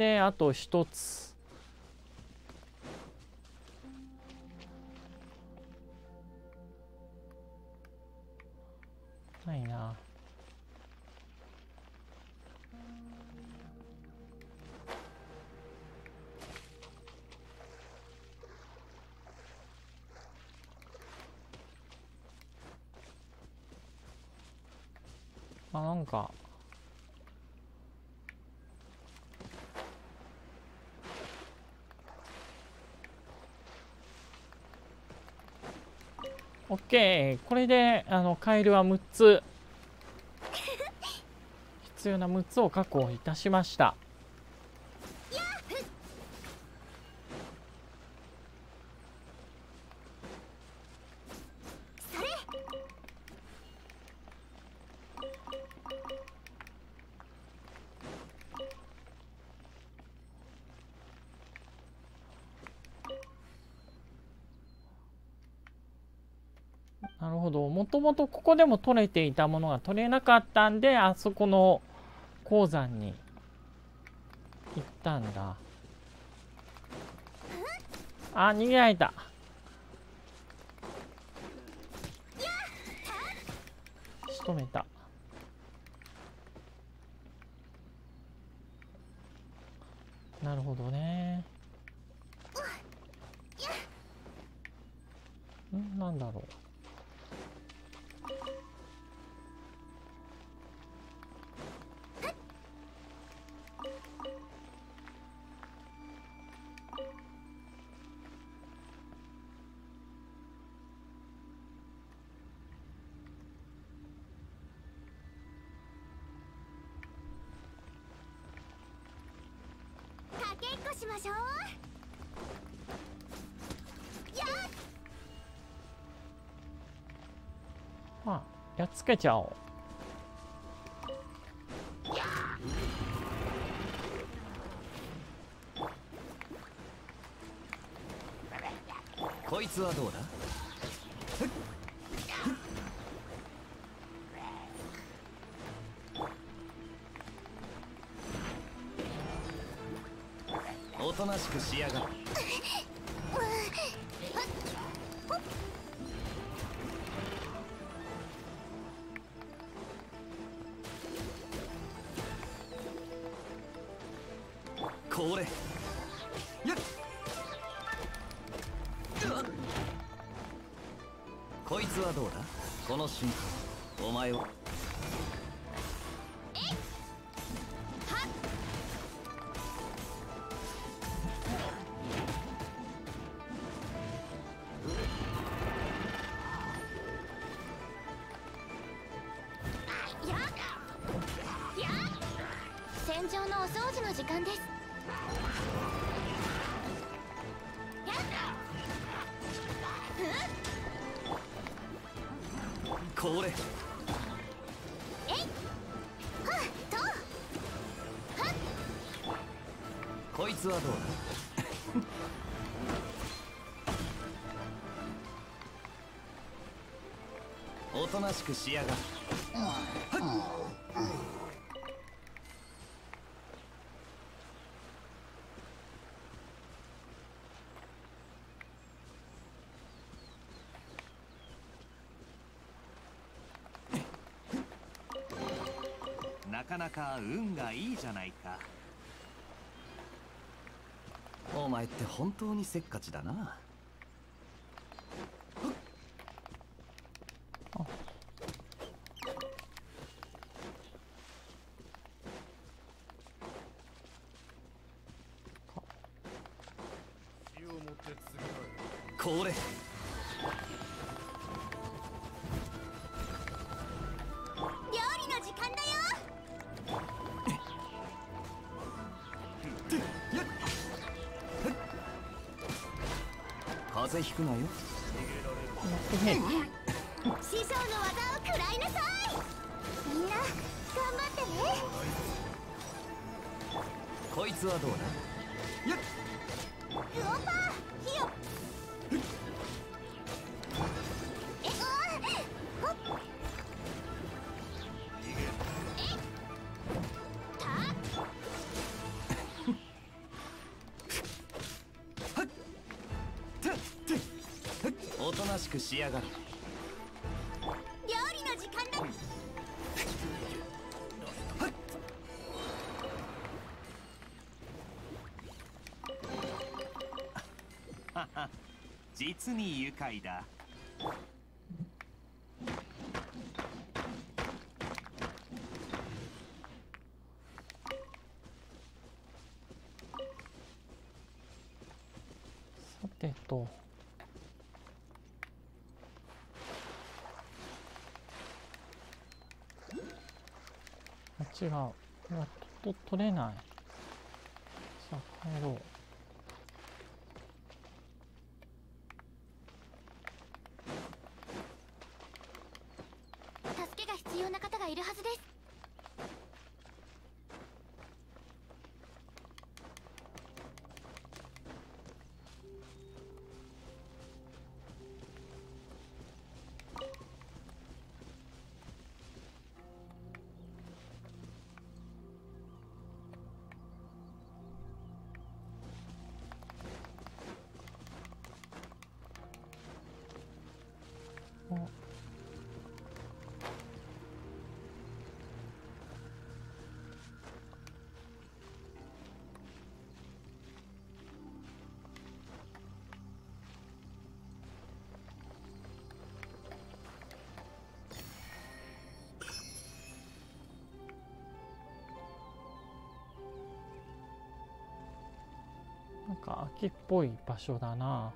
[SPEAKER 1] であと1つ。オッケーこれであのカエルは6つ。必要な6つを確保いたしましたともとここでも取れていたものが取れなかったんであそこの鉱山に行ったんだ。あ逃げられた。仕留めた。なるほどね。ん？なんだろう。つけちゃおう。
[SPEAKER 3] こいつはどうだ？おとなしくしやがる間
[SPEAKER 2] です。
[SPEAKER 3] これ。こいつはどうだ？おとなしくしやがる。
[SPEAKER 5] な運がいいじゃないか。
[SPEAKER 3] お前って本当にせっかちだな。風邪ひくなよ。
[SPEAKER 2] 師匠の技を食らいなさいみんな頑張ってね。
[SPEAKER 3] こいつはどうだ？仕上がる
[SPEAKER 2] 料理の時間だ
[SPEAKER 5] 実に愉快だ。
[SPEAKER 1] 違うこれはとと取れない。さあ帰ろう。
[SPEAKER 2] な
[SPEAKER 1] んか秋っぽい場所だな。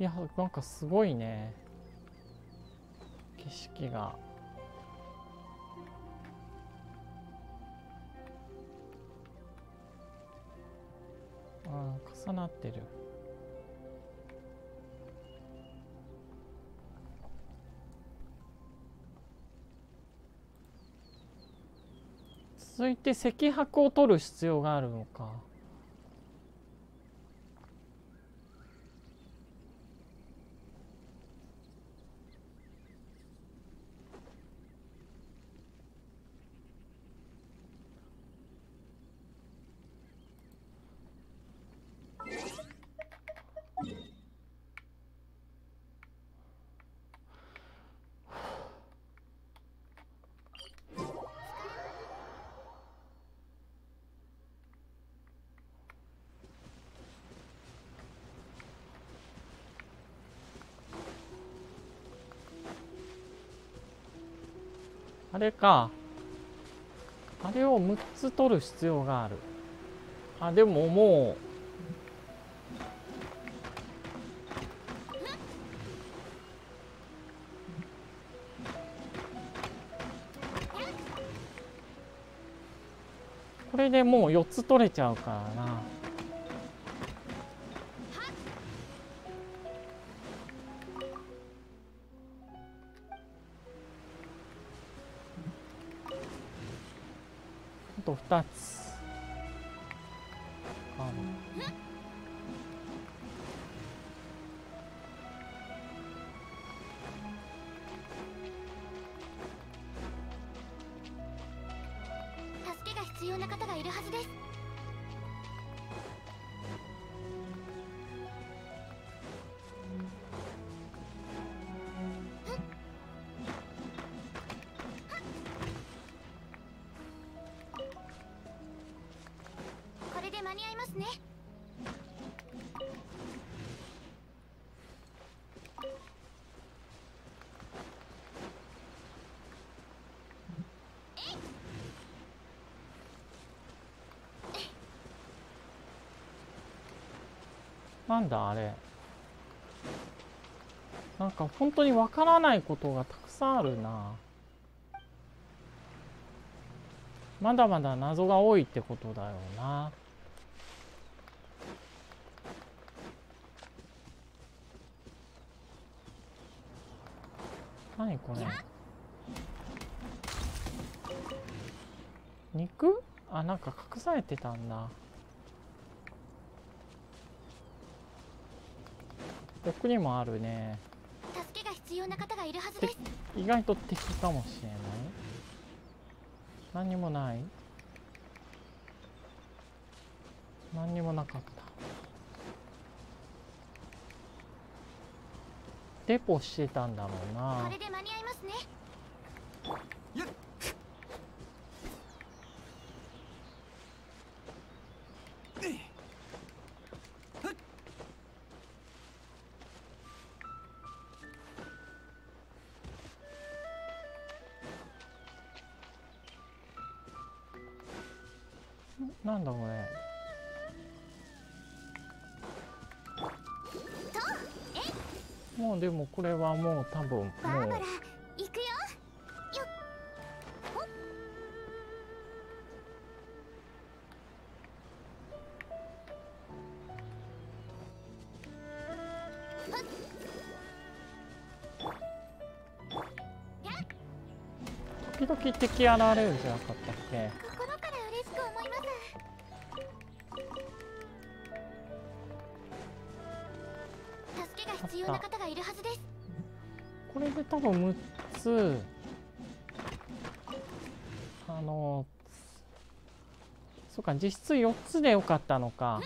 [SPEAKER 1] いやなんかすごいね。景色が。あー重なってる。続いて石箔を取る必要があるのか。れか。あれを6つ取る必要がある。あでももう。これでもう4つ取れちゃうからな。あ
[SPEAKER 2] な
[SPEAKER 1] んだあれ。なんか本当にわからないことがたくさんあるな。まだまだ謎が多いってことだよな。何これ。肉？あなんか隠されてたんだ。奥にもあるね。
[SPEAKER 2] 助けが必要な方がいるはずです。
[SPEAKER 1] 意外と敵かもしれない。何にもない。何にもなかった。デポしてたんだろうな。
[SPEAKER 2] これで間に合いますね
[SPEAKER 1] でもこれはもう多分もう。
[SPEAKER 2] バーバラ行くよよ
[SPEAKER 1] 時々敵現れるじゃなかったっけ
[SPEAKER 2] いるはずです。
[SPEAKER 1] これで多分6つ。あのそうか実質4つでよかったのか。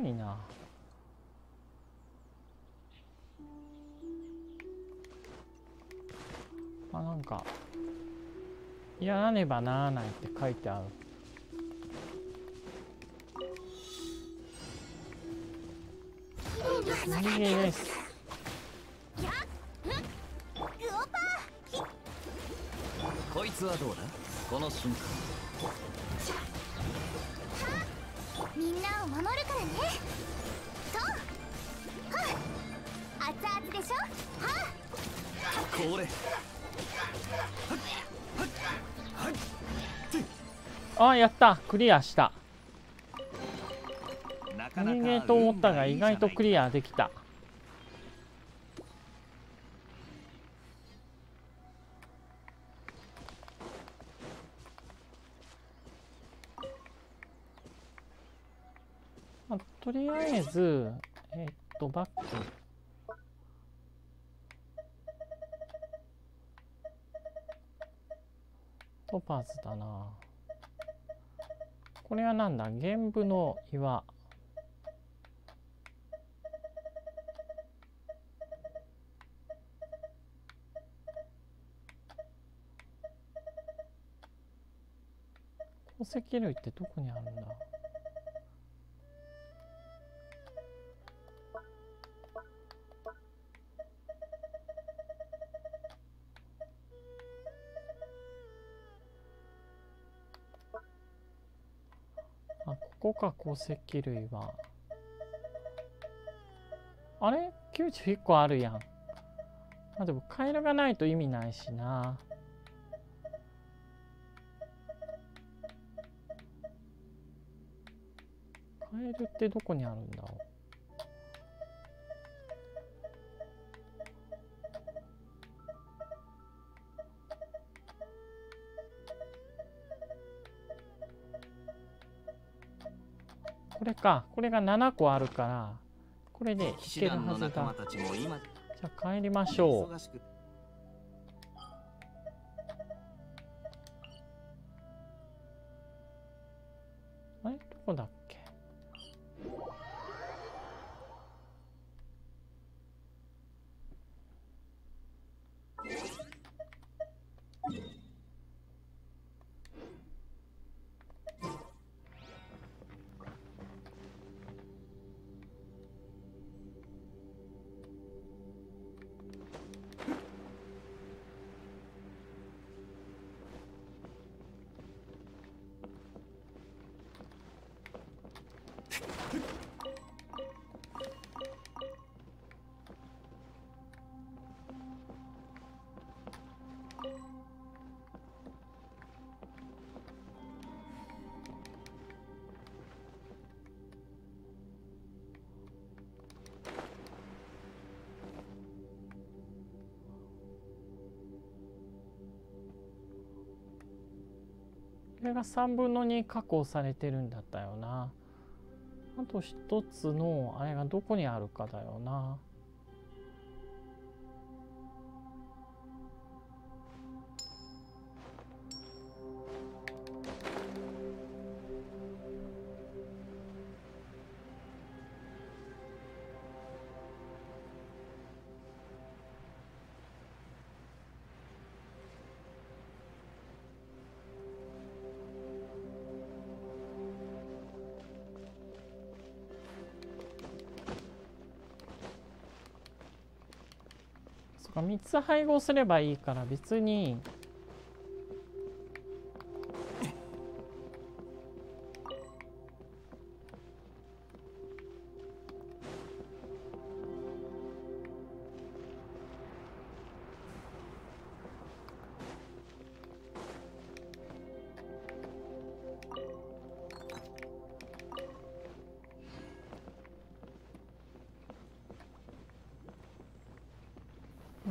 [SPEAKER 1] ごいな。あなんかやらねばならないって書いてある。人間です。
[SPEAKER 3] こいつはどうだ？この瞬間。
[SPEAKER 2] みんなを守るからね。そう。はっ。熱々でしょ？はっ。
[SPEAKER 3] これ。
[SPEAKER 1] あやった。クリアした。
[SPEAKER 5] なかなか
[SPEAKER 1] 人間と思ったが意外とクリ
[SPEAKER 5] ア
[SPEAKER 1] アできたえずえーっとバック。トパーズだな。これはなんだ？玄武の岩。宝石類ってどこにあるんだ？か鉱石類は。あれ ?91 個あるやん。あでもカエルがないと意味ないしな。カエルってどこにあるんだろう？れか。これが7個あるから。これでい
[SPEAKER 3] 騎士
[SPEAKER 1] けるはずだ。じゃあ帰りましょうが3分の2確保されてるんだったよな。あと1つのあれがどこにあるかだよな。3つ配合すればいいから別に。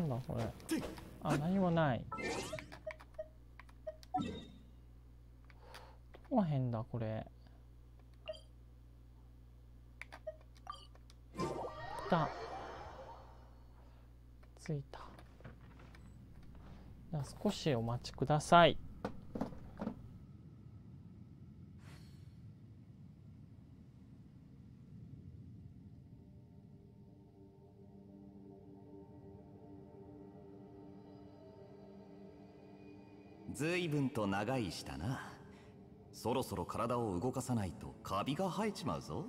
[SPEAKER 1] なんだこれ。あ何もない。どこ変だこれ。来た。着いた。じゃあ少しお待ちください。
[SPEAKER 3] 長いしたな。そろそろ体を動かさないとカビが生えちまうぞ。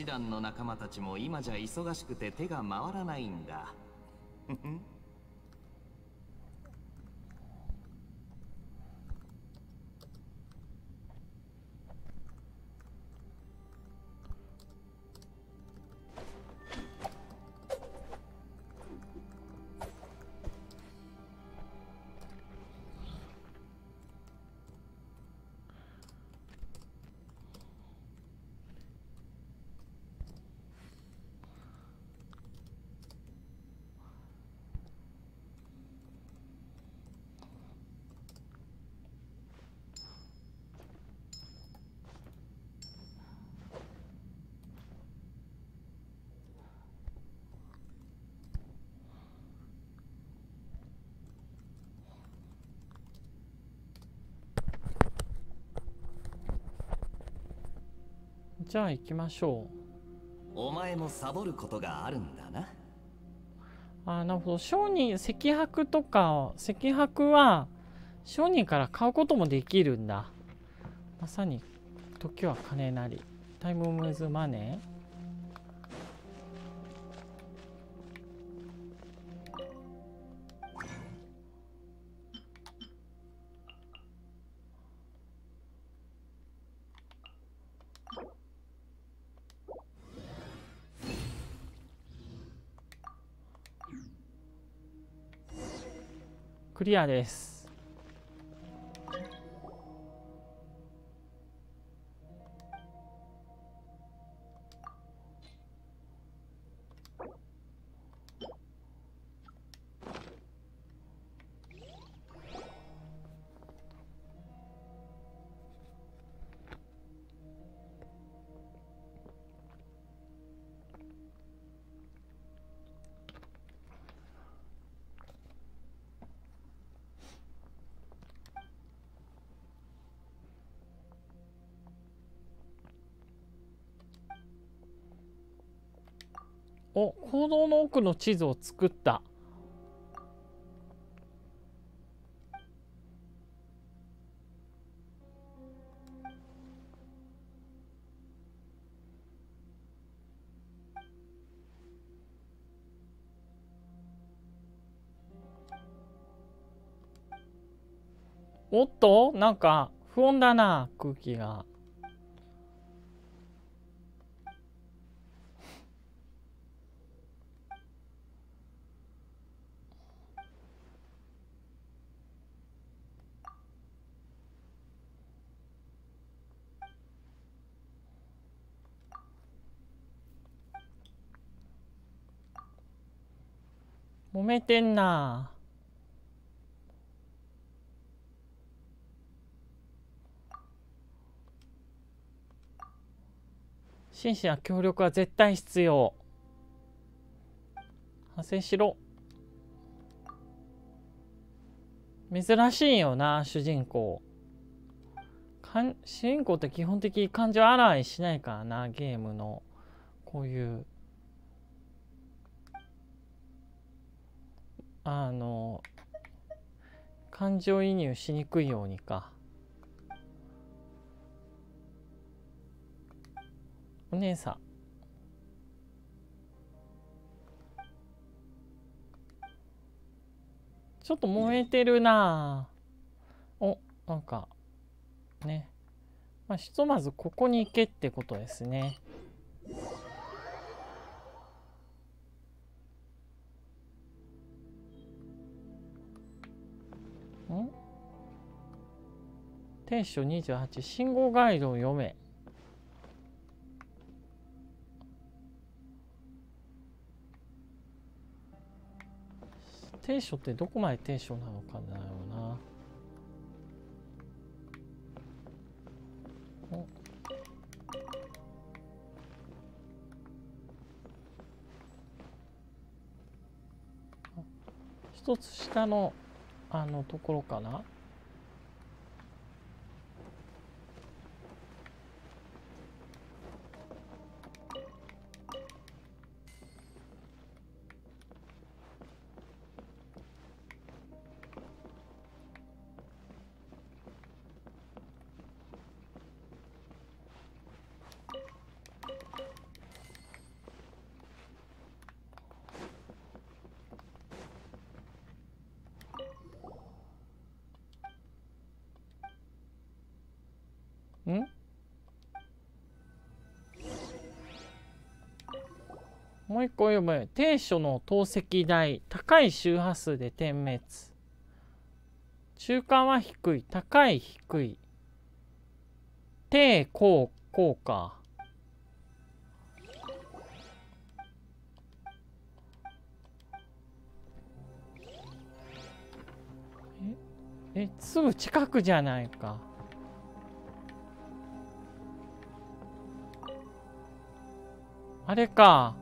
[SPEAKER 3] 騎士団の仲間たちも今じゃ忙しくて手が回らないんだ。
[SPEAKER 1] じゃあ行きましょう。
[SPEAKER 3] お前もサボることがあるんだな。
[SPEAKER 1] あなるほど。商人石箔とか石箔は商人から買うこともできるんだ。まさに時は金なり。タイムムーズマネークリアです。道の奥の地図を作った。おっとなんか不穏だな空気が。揉めてんな。真摯な協力は絶対必要。派生しろ。珍しいよな主人公。かん主人公って基本的に感情洗いしないからなゲームの。こういうあの感情移入しにくいようにか。お姉さん。ちょっと燃えてるな。おなんかね。まあひとまずここに行けってことですね。ん。停所28信号ガイドを読め。停所ってどこまで停所なのかだよな。一つ下のあのところかな。もう一個読む。低所の透析台高い周波数で点滅。中間は低い高い低い。低高高か。ええすぐ近くじゃないか。あれか。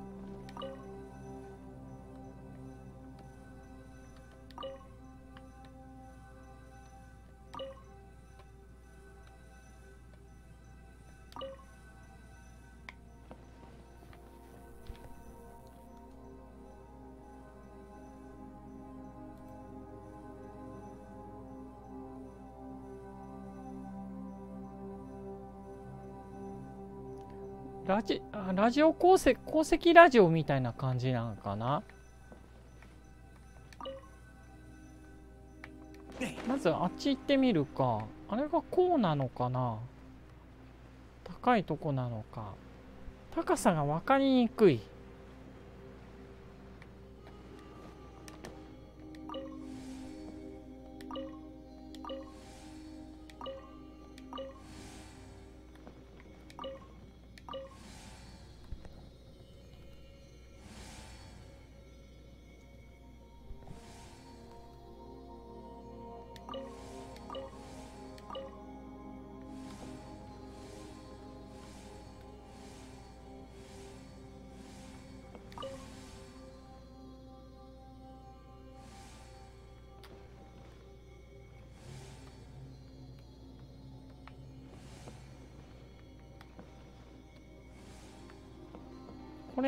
[SPEAKER 1] ラジオ鉱石鉱石ラジオみたいな感じなのかな？まずあっち行ってみるか。あれがこうなのかな？高いとこなのか。高さが分かりにくい。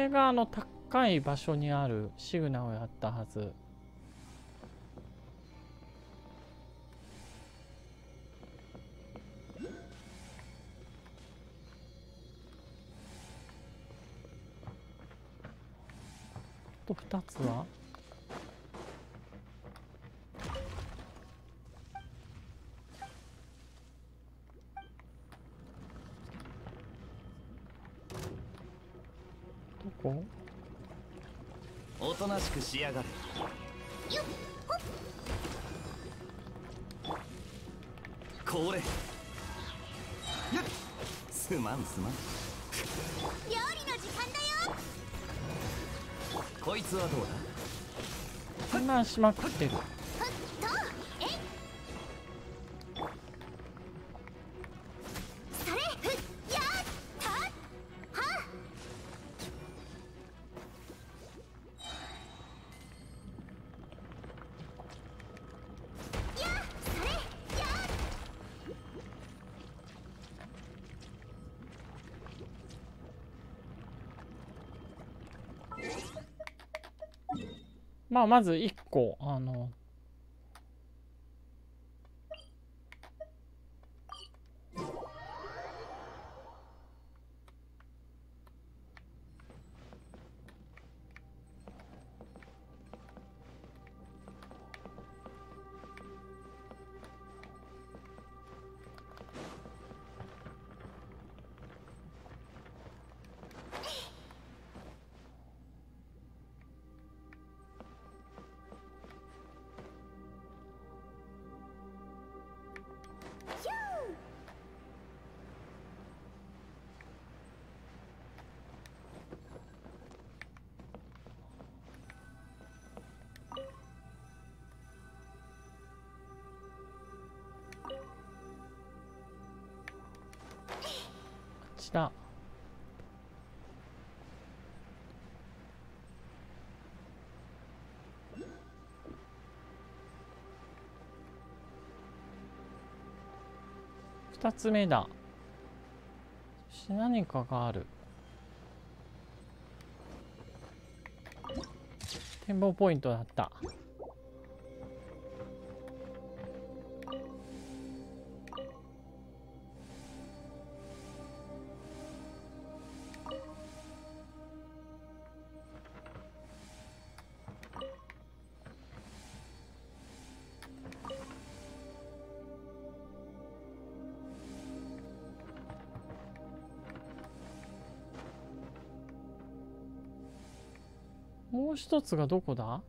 [SPEAKER 1] れがあの高い場所にあるシグナをやったはず。と2つは
[SPEAKER 3] おとなしくしやがれ。
[SPEAKER 2] よっほっ
[SPEAKER 3] これ。よっすまんすまん。
[SPEAKER 2] 料理の時間だよ。
[SPEAKER 3] こいつはどうだ？
[SPEAKER 1] 混乱しまくってるまあまず1個あの2つ目だ。そし何かがある。展望ポイントだった。う一つがどこだ？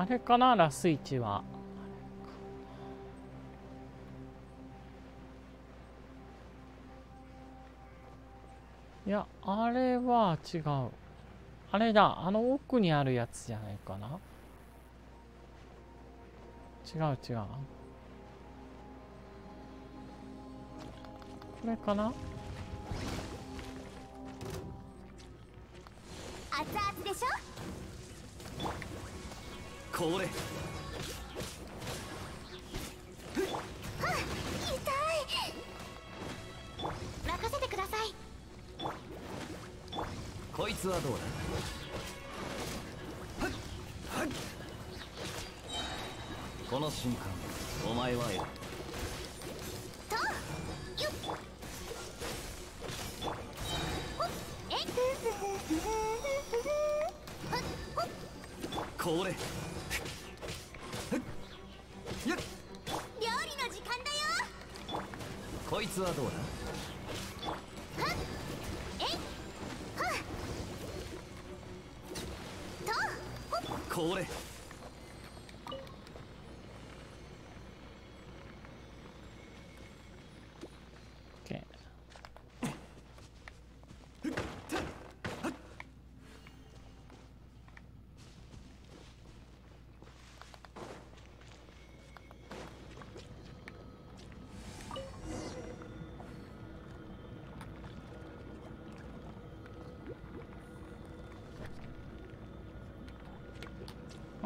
[SPEAKER 1] あれかなラスイチは。いやあれは違う。あれだあの奥にあるやつじゃないかな。違う違う。これかな？
[SPEAKER 3] これ。
[SPEAKER 2] 任せてください。
[SPEAKER 3] こいつはどうだ？この瞬間お前は選ぶ
[SPEAKER 2] とよっ。ほっえいほっほっ？
[SPEAKER 3] これこいつはどうだ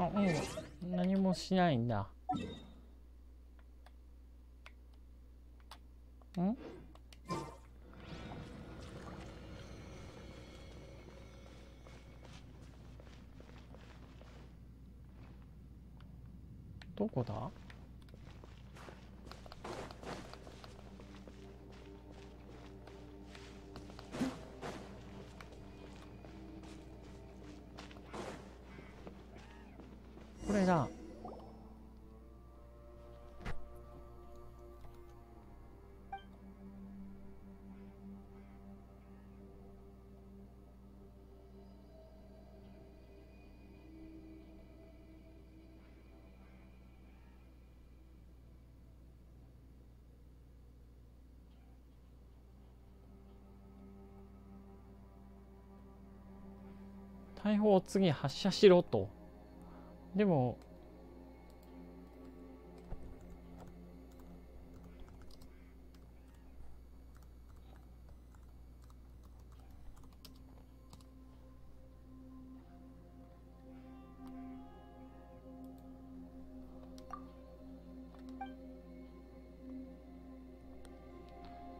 [SPEAKER 1] あうん。何もしないんだ。ん？どこだ？砲を次発射しろと。でも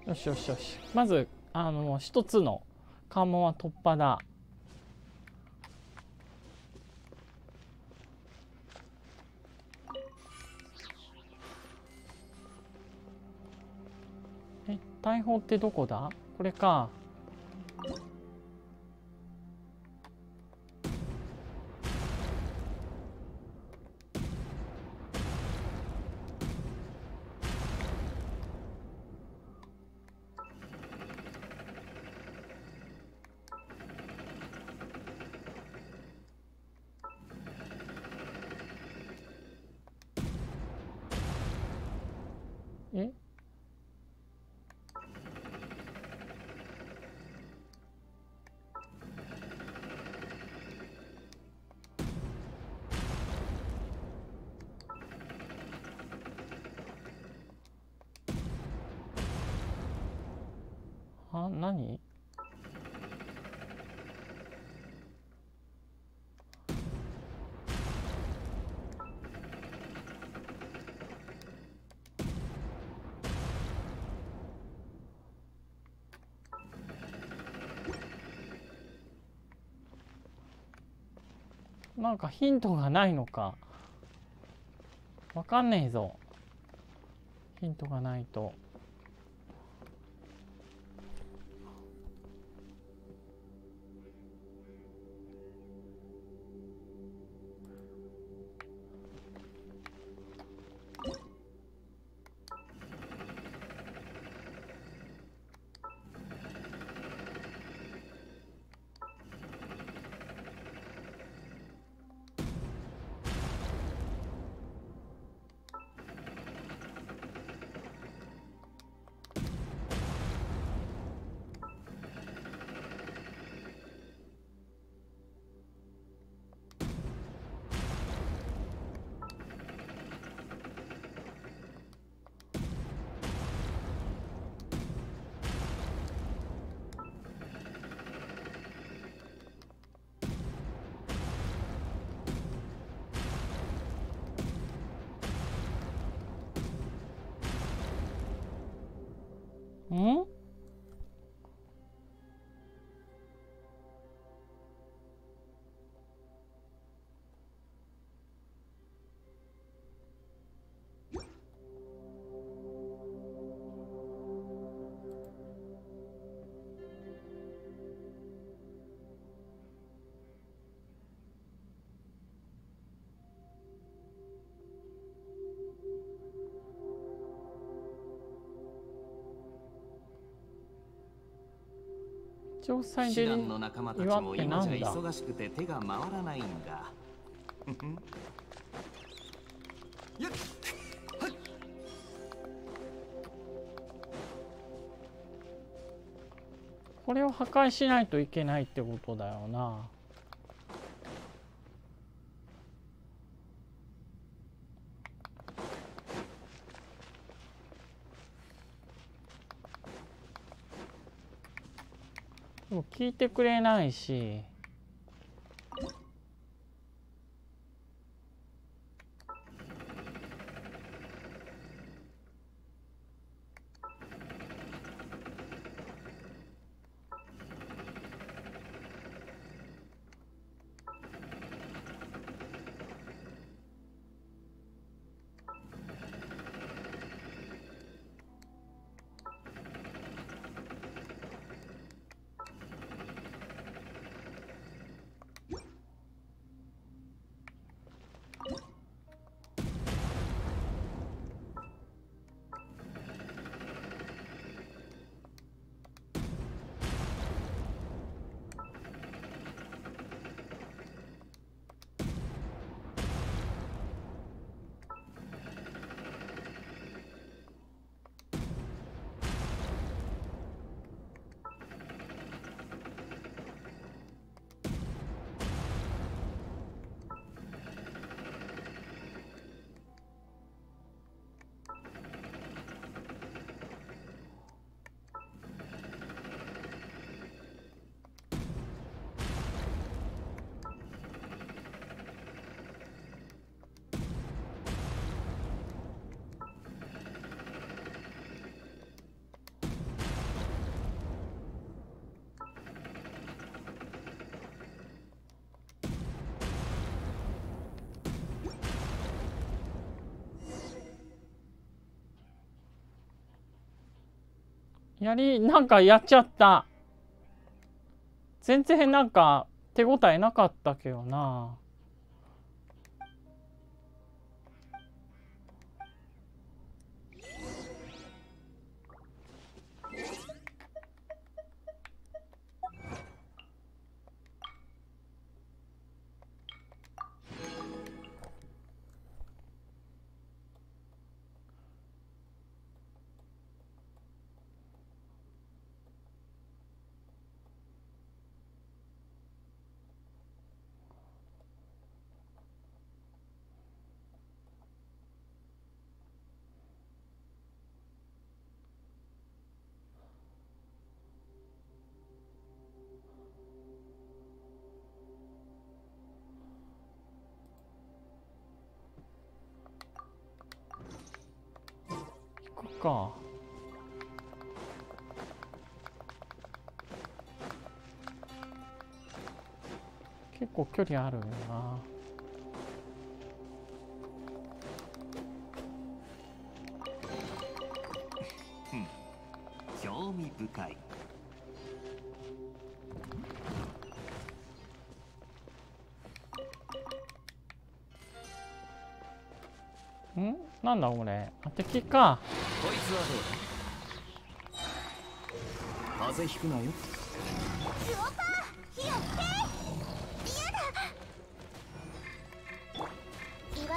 [SPEAKER 1] よしよしよし。まずあの一つの関門は突破だ。え大砲ってどこだ？これか。なんかヒントがないのか。わかんねえぞ。ヒントがないと。城塞で
[SPEAKER 5] 師団の仲間たちも今じゃ忙しくて手が回らないんだやっ
[SPEAKER 1] これを破壊しないといけないってことだよなも聞いてくれないし。やりなんかやっちゃった。全然なんか手応えなかったけどな。距離あるよな。
[SPEAKER 3] 興味深い。
[SPEAKER 1] ん？なんだこれ？あ敵か。
[SPEAKER 3] こいつはどうだ？風邪ひくなよ。
[SPEAKER 2] スオパー火をつけ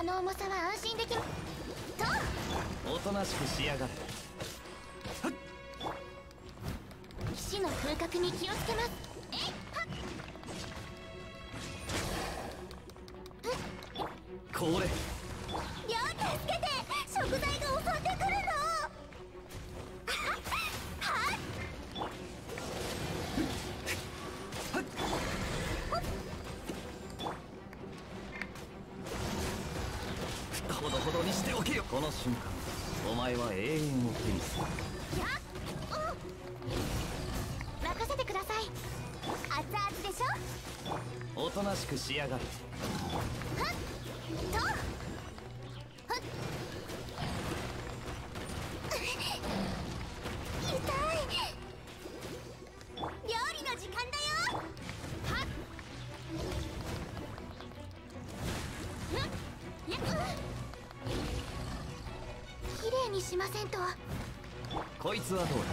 [SPEAKER 2] の重さは安心できまと。
[SPEAKER 3] おとなしくしやがれ
[SPEAKER 2] 騎士の風格に気をつけます。えいはっ。
[SPEAKER 3] これし
[SPEAKER 2] ませんと。
[SPEAKER 3] こいつはどうだ？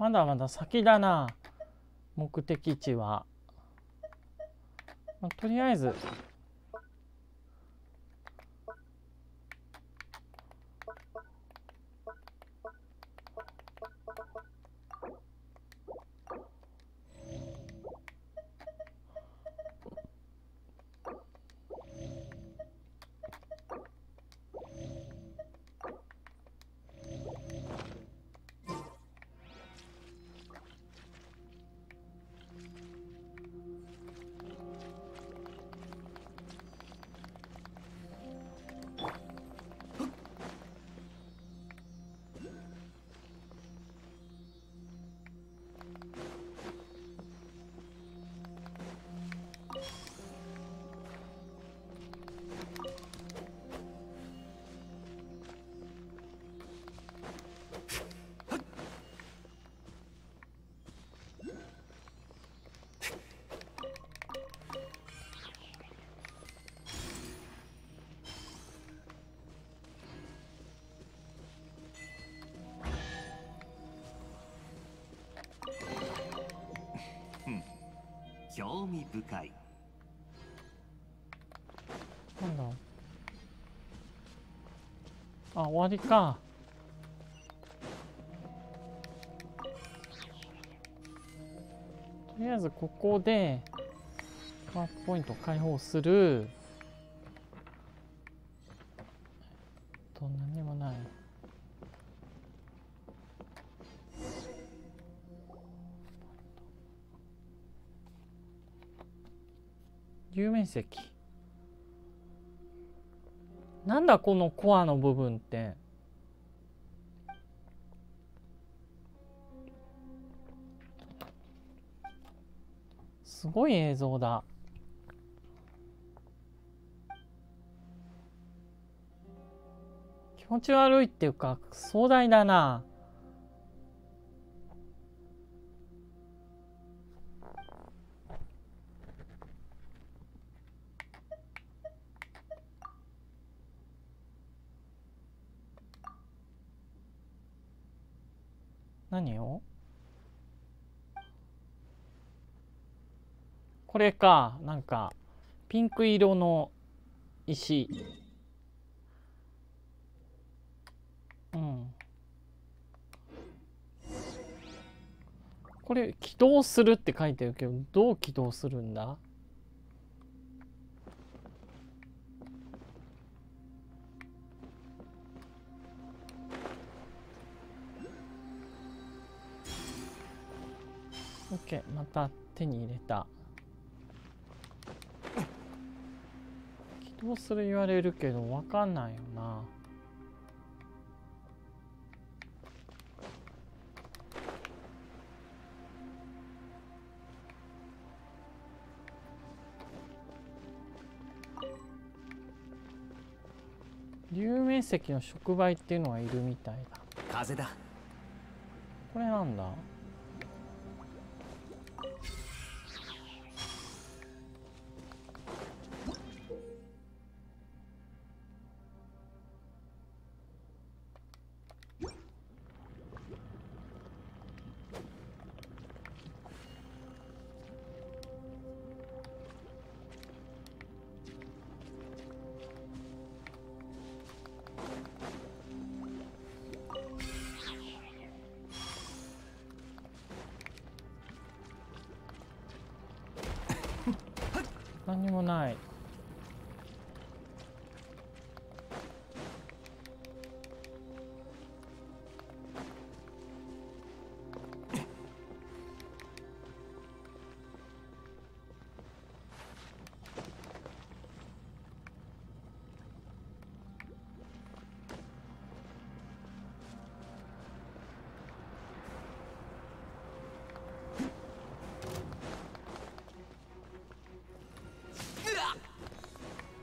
[SPEAKER 1] まだまだ先だな目的地は、まあとりあえず
[SPEAKER 3] 興味深い。
[SPEAKER 1] なんだ？あ終わりか。とりあえずここでワープポイントを解放する。有面積なんだこのコアの部分って。すごい映像だ。気持ち悪いっていうか壮大だな。れかなんかピンク色の石。うん。これ起動するって書いてるけどどう起動するんだ？オッケーまた手に入れた。起動する言われるけどわかんないよな。流面積の触媒っていうのがいるみたいだ。
[SPEAKER 5] 風だ。
[SPEAKER 1] これなんだ？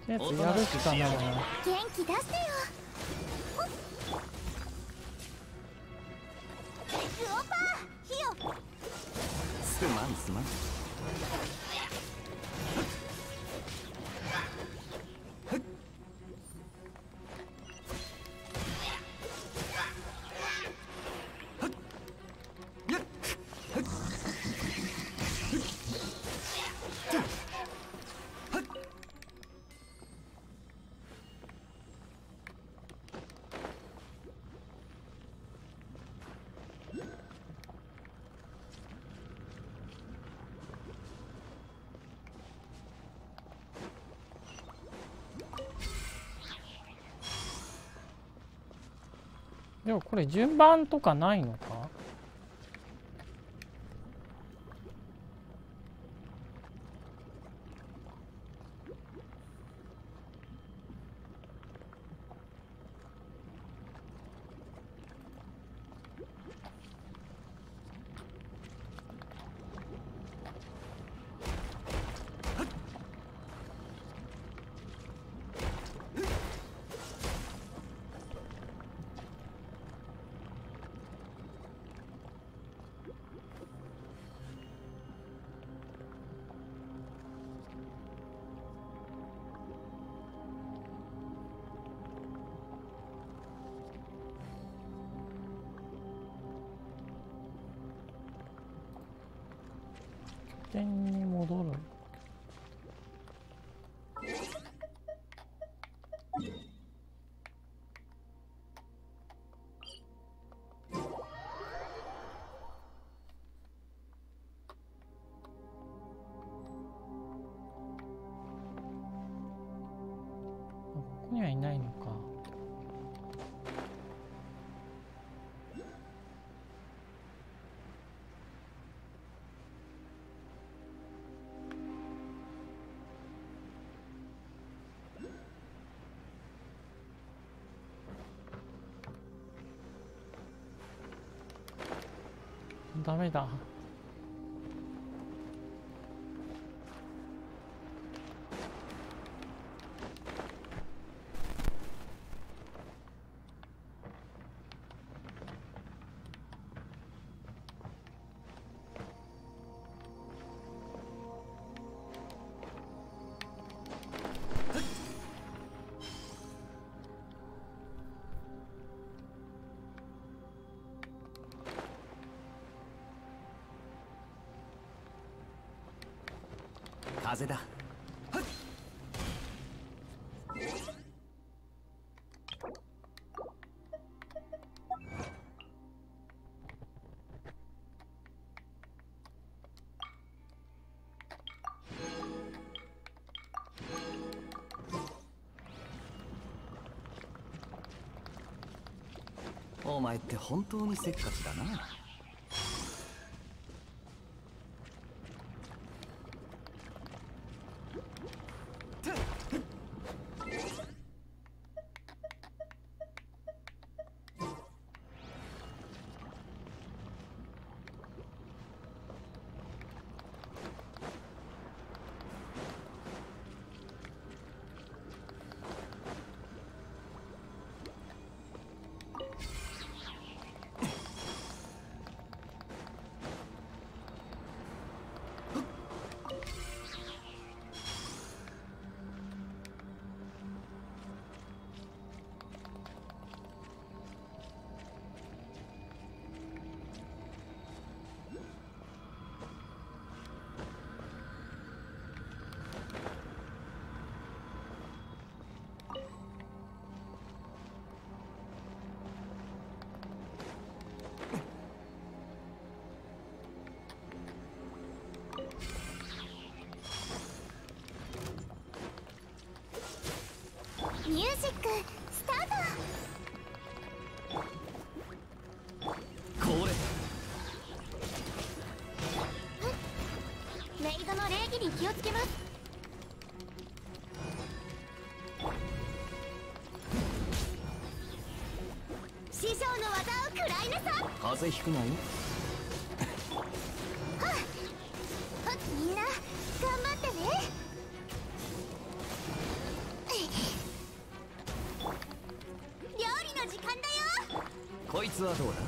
[SPEAKER 1] やつやるしかないな。
[SPEAKER 2] 元気出せよ。クオパー火を
[SPEAKER 5] すまんすまん
[SPEAKER 1] これ順番とかないのか
[SPEAKER 2] 風だ。お前って本当にせっかちだな。風邪ひくなよ。
[SPEAKER 3] みんな頑張ってね。料理の時間だよ。
[SPEAKER 2] こいつはどうだ？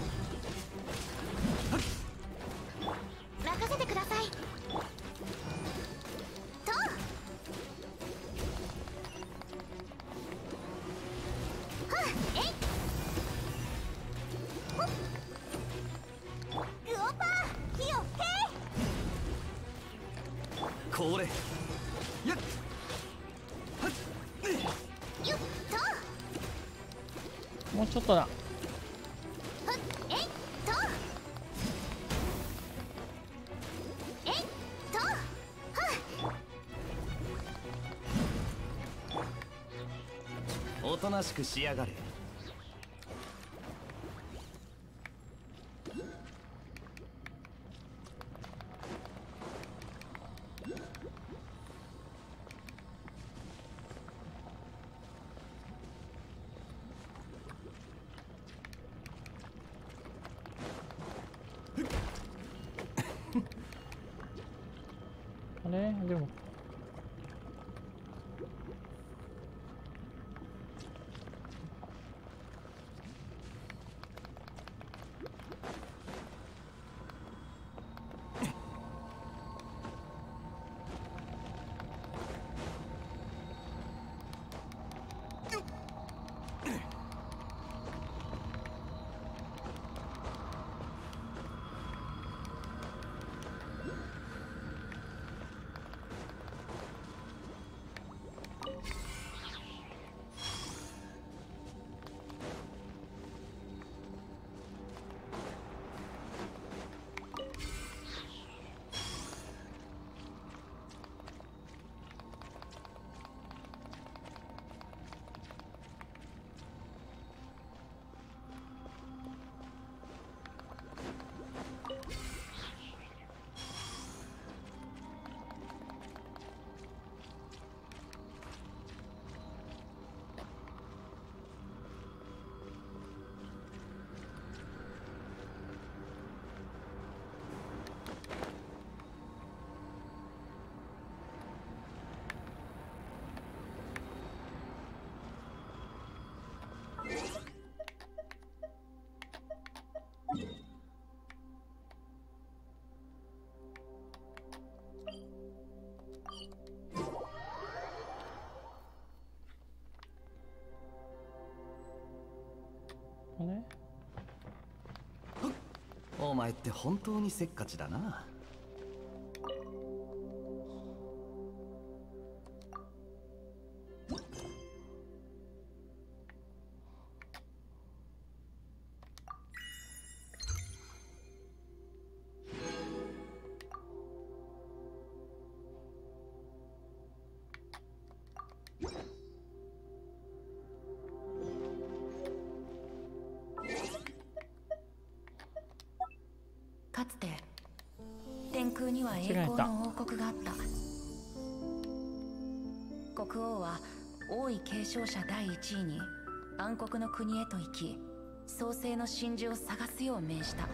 [SPEAKER 1] ちょっとだ。
[SPEAKER 2] おとなしくしやがれ。
[SPEAKER 1] ね。お
[SPEAKER 3] 前って本当にせっかちだな。
[SPEAKER 6] 栄光の王国があった。国王は王位継承者第1位に暗黒の国へと行き創世の真珠を探すよう命じた。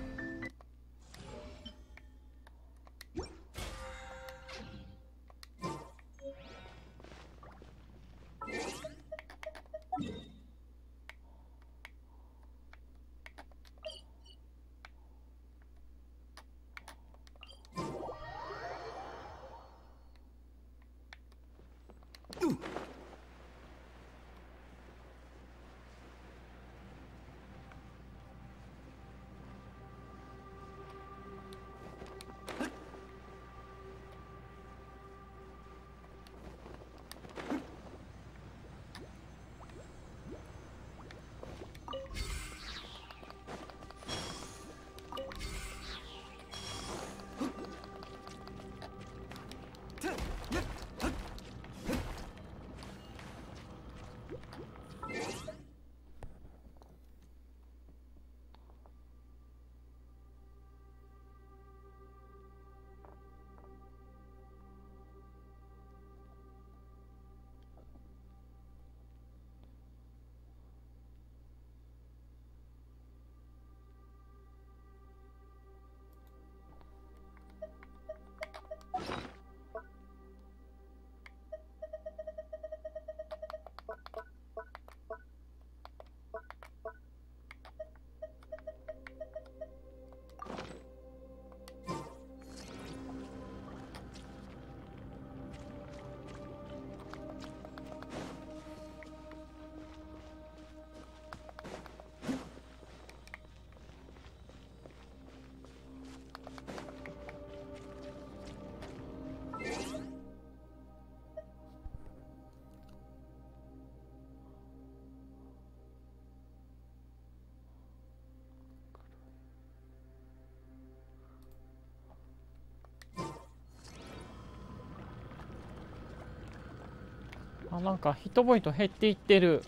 [SPEAKER 1] あなんかヒットポイント減っていってる。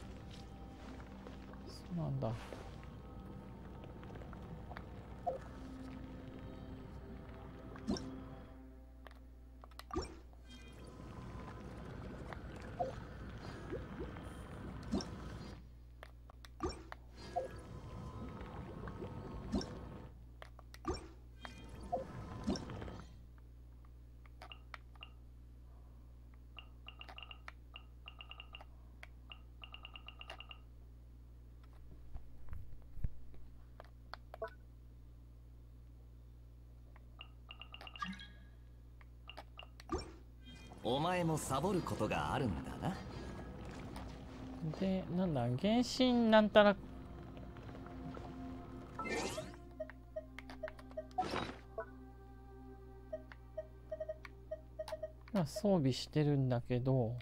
[SPEAKER 1] そうなんだ。
[SPEAKER 3] 前もサボることがあるんだな。
[SPEAKER 1] でなんだ原神なんたら。まあ装備してるんだけど。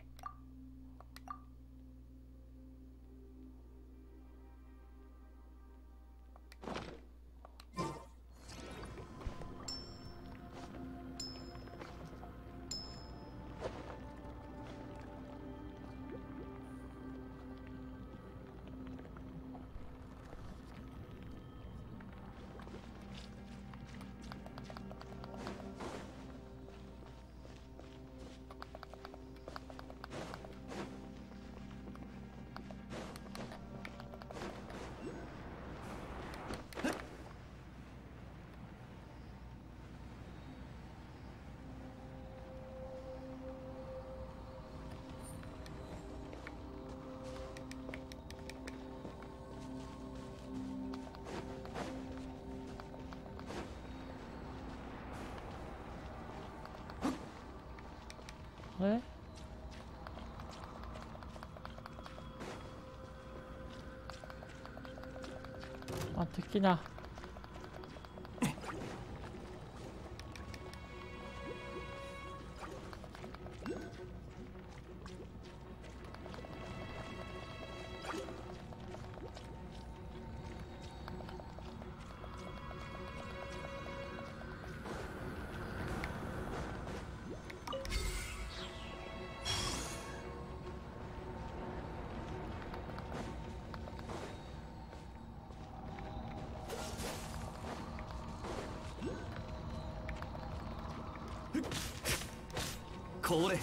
[SPEAKER 3] これ。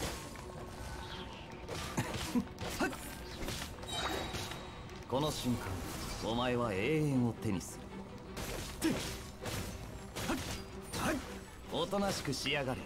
[SPEAKER 3] この瞬間お前は永遠を手にする。おとなしくしやがれ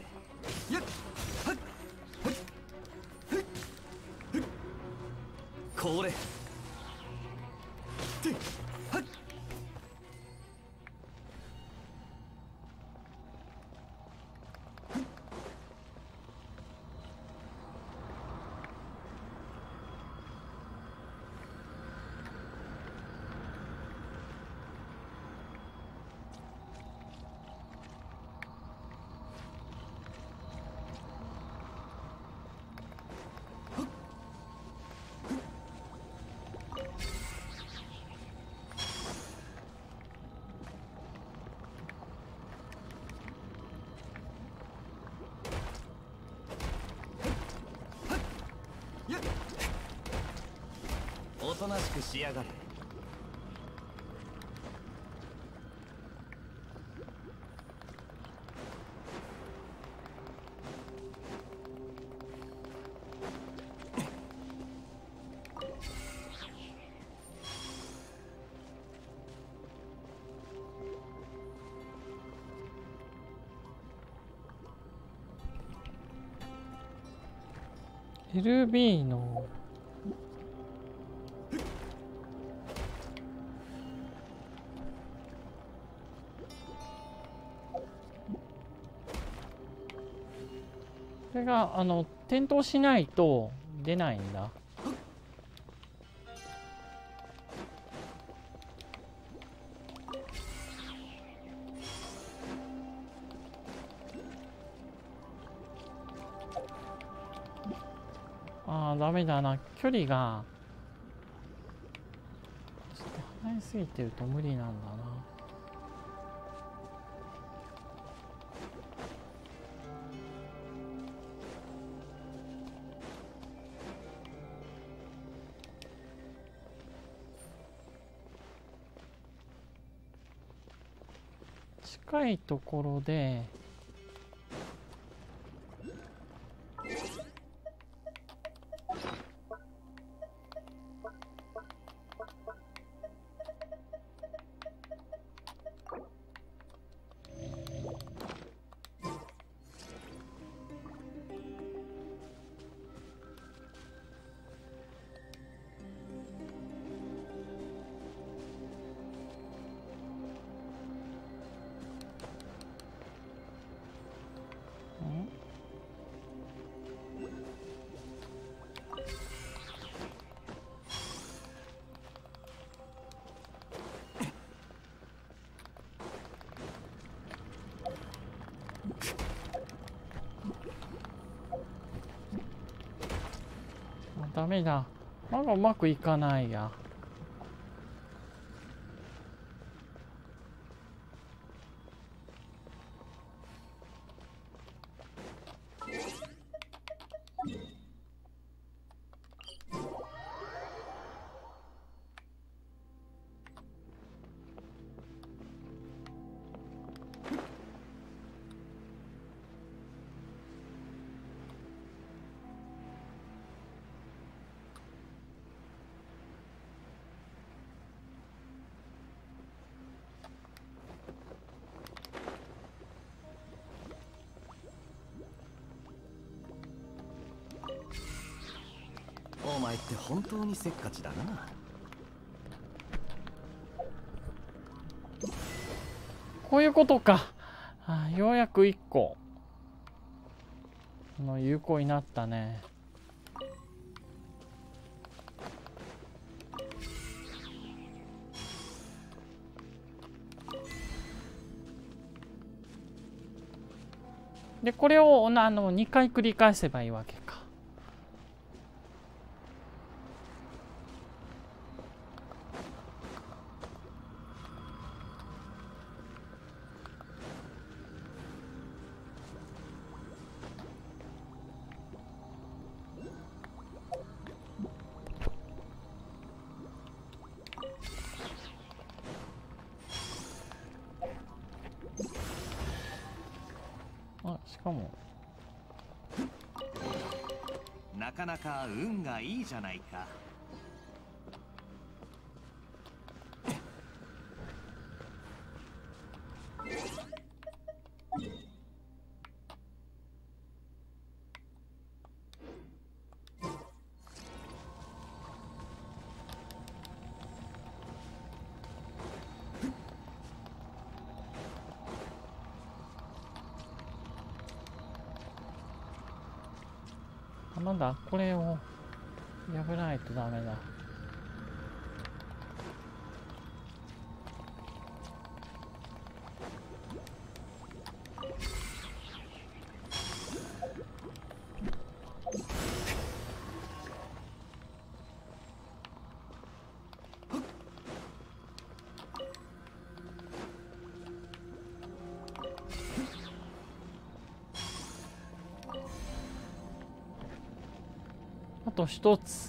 [SPEAKER 3] となしくしやがれ。
[SPEAKER 1] ー LB のがあの点灯しないと出ないんだ。ああダメだな。距離が。ちょっと離れすぎてると無理なんだな。いところでダメだ。まだうまくいかないや。
[SPEAKER 3] にせっかちだな。
[SPEAKER 1] こういうことか。あようやく1個。の有効になったね。でこれをあの2回繰り返せばいいわけ
[SPEAKER 5] ゃないか。
[SPEAKER 1] あまだ？これを。とダメだ。あと一つ。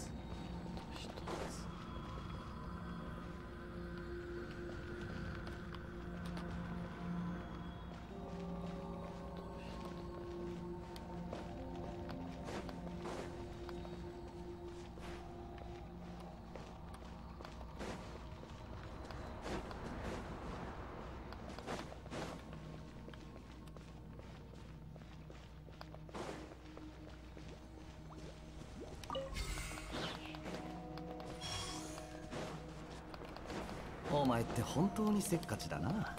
[SPEAKER 5] 本当にせっかちだな。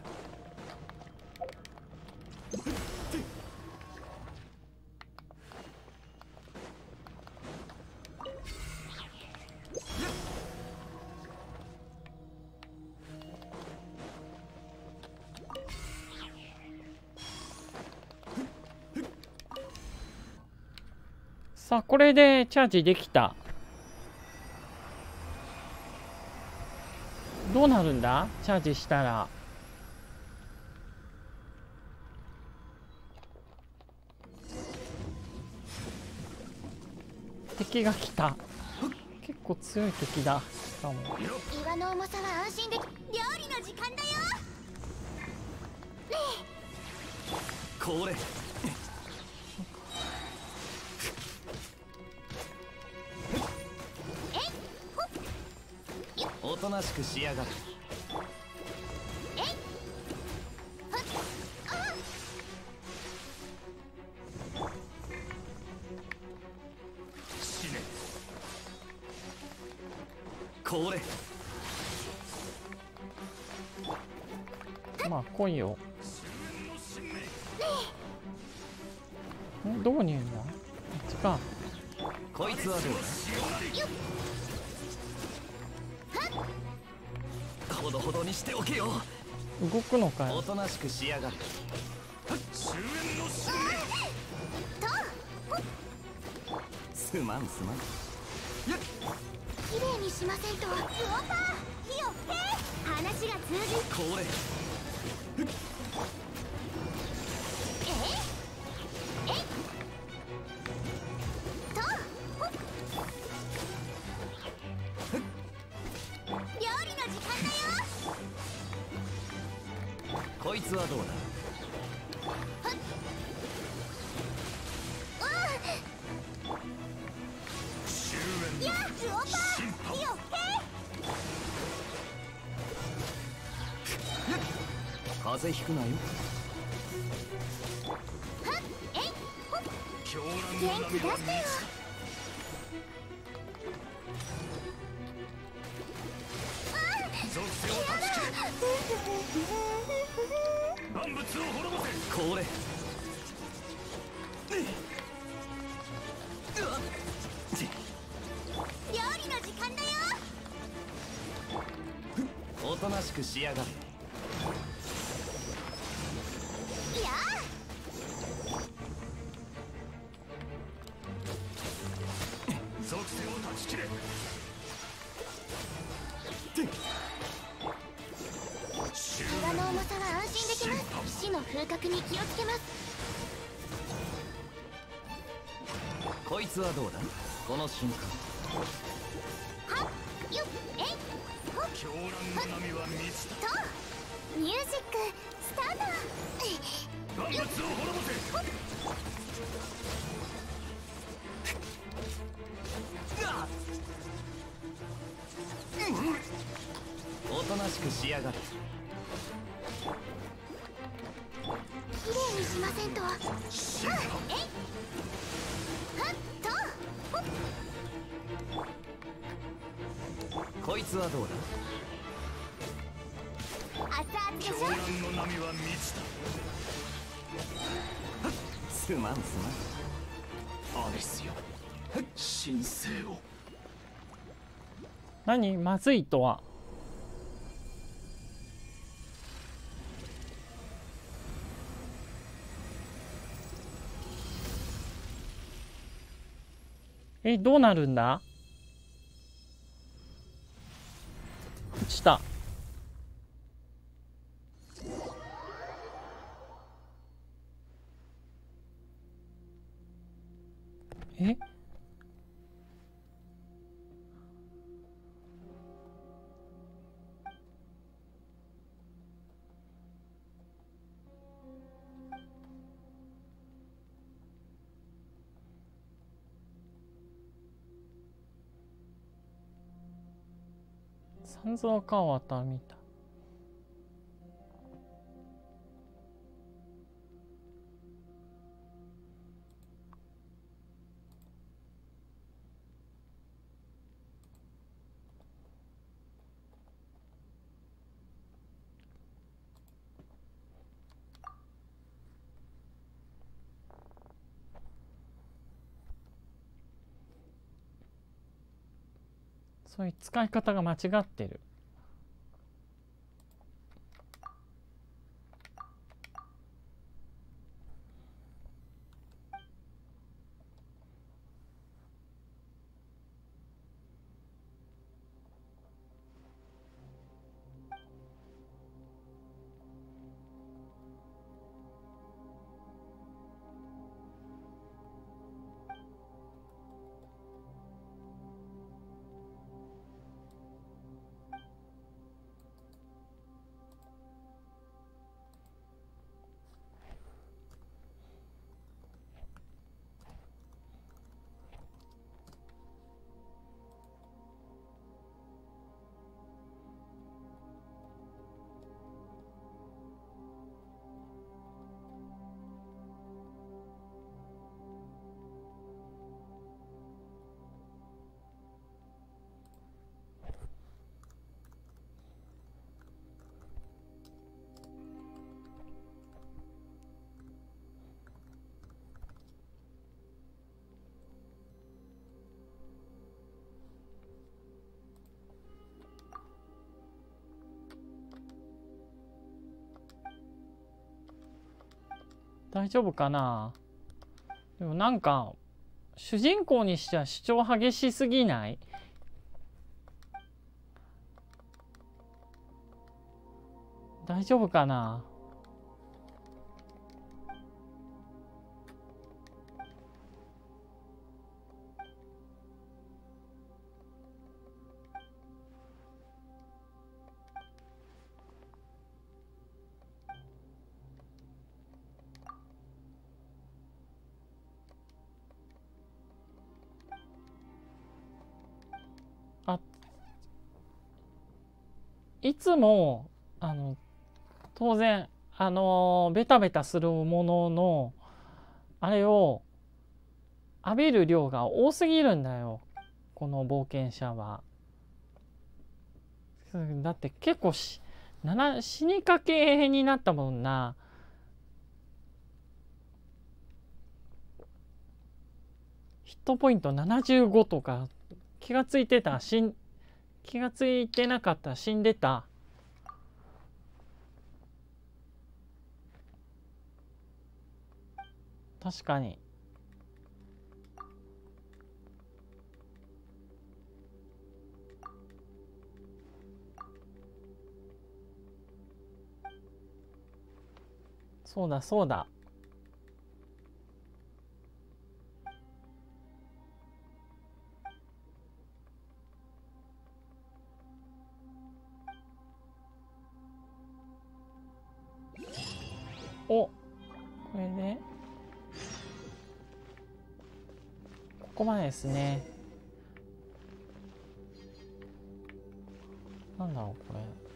[SPEAKER 1] さあこれでチャージできたどうなるんだ？チャージしたら。敵が来た。結構強い敵だ。しかも。
[SPEAKER 2] 岩の重さは安心でき料理の時間だよ。
[SPEAKER 5] これとなしくしやがる。これ。
[SPEAKER 1] まあ来いよくのかよ。
[SPEAKER 5] おとなしくしやがるすまんすまん。
[SPEAKER 2] 綺麗にしませんとウオパー。火をえ話が通じ
[SPEAKER 5] これ邪ひくなよ。
[SPEAKER 2] 元気出してよ。
[SPEAKER 5] これ
[SPEAKER 2] 料理の時間だよ
[SPEAKER 5] おとなしくしやがる
[SPEAKER 2] は
[SPEAKER 5] どうだ？この瞬間。
[SPEAKER 1] 何？まずいとは？えどうなるんだ？三蔵川田みた。そういう使い方が間違ってる。大丈夫かな？でもなんか主人公にしては主張激しすぎない？大丈夫かな？いつもあの当然あのベタベタするもののあれを浴びる量が多すぎるんだよこの冒険者は。だって結構し死にかけになったもんな。ヒットポイント75とか気がついてた死ん気がついてなかった。死んでた。確かに。そうだそうだ。おこれでここまでですね。なんだろうこれ。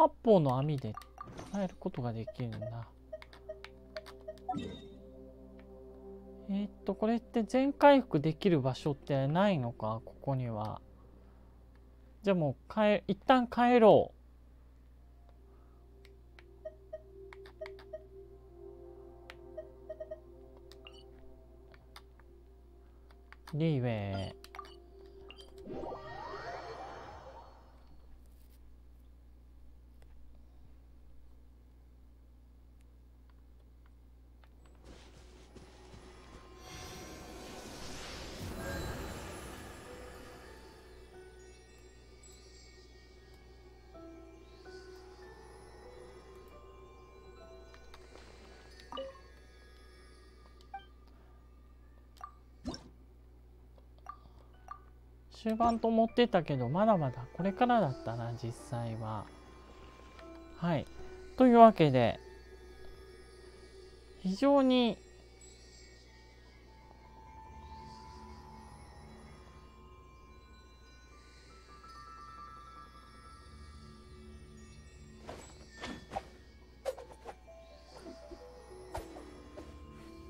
[SPEAKER 1] 八方の網で変えることができるんだ。えー、っとこれって全回復できる場所ってないのか？ここには。じゃあもう帰一旦帰ろう。リーウェイ。終盤と思ってたけどまだまだこれからだったな実際は。はいというわけで非常に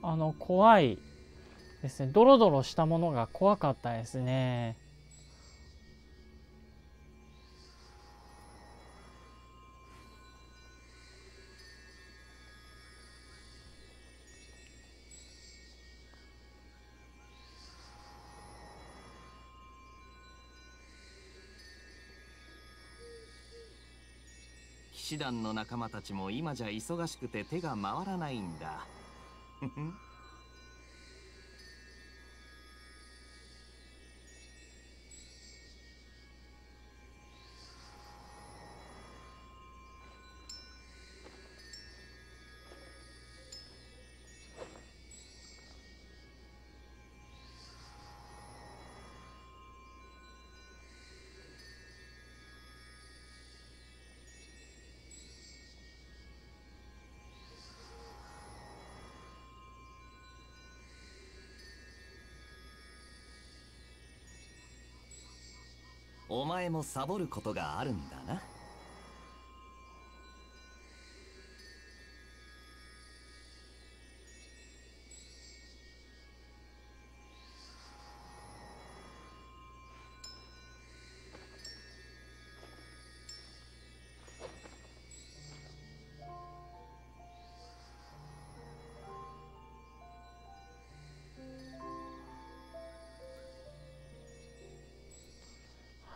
[SPEAKER 1] あの怖いですねドロドロしたものが怖かったですね。
[SPEAKER 5] 団の仲間たちも今じゃ忙しくて手が回らないんだ。お前もサボることがあるんだな。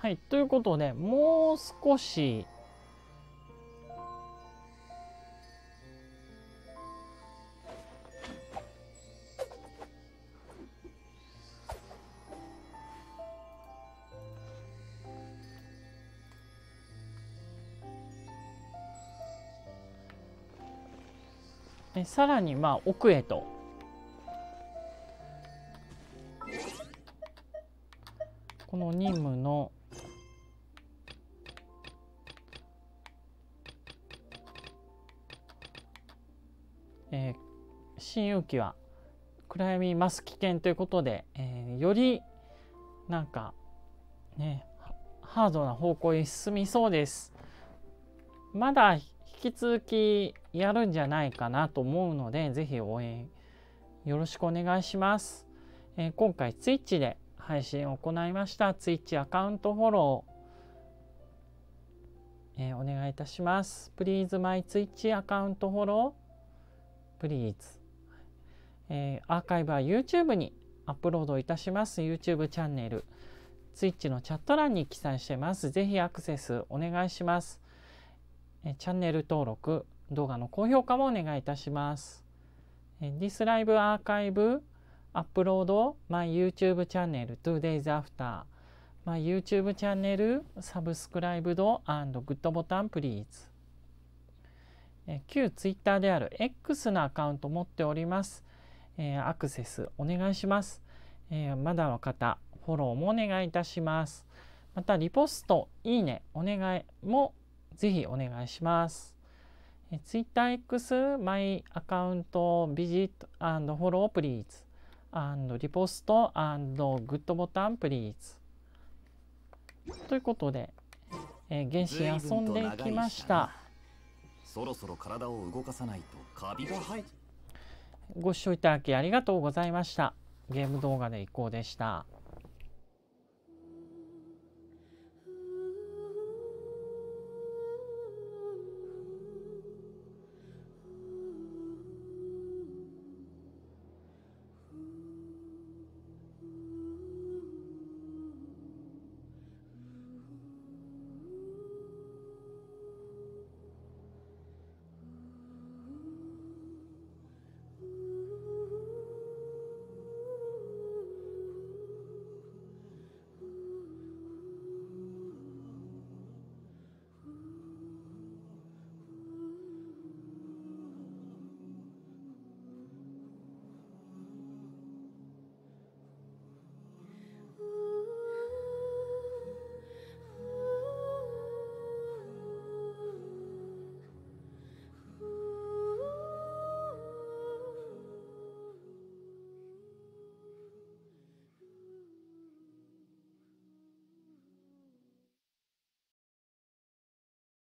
[SPEAKER 1] はい、ということでもう少しさらにまあ奥へと。この任務の新勇気は暗闇マス危険ということで、えー、よりなんかねハードな方向に進みそうです。まだ引き続きやるんじゃないかなと思うのでぜひ応援よろしくお願いします、えー、今回 Twitch で配信を行いました。Twitch アカウントフォロー、えー、お願いいたします。Please my Twitch アカウントフォロープリーズ、えー、アーカイブは YouTube にアップロードいたします。YouTube チャンネル Twitch のチャット欄に記載してます。ぜひアクセスお願いします、えー、チャンネル登録動画の高評価もお願いいたします、えー、This Live アーカイブアップロード My YouTube チャンネル 2days after My YouTube チャンネルサブスクライブドグッドボタンプリーズえ旧 Twitter である X のアカウント持っております。えー、アクセスお願いします、えー、まだの方、フォローもお願いいたします。また、リポスト、いいね、お願いもぜひお願いします。え TwitterX、 my account、visit follow、please。repost、good button、please。ということで、えー、原神遊んでいきました
[SPEAKER 3] そろそろ体を動かさないとカビが生え
[SPEAKER 1] ご視聴いただきありがとうございました。ゲーム動画でいこうでした。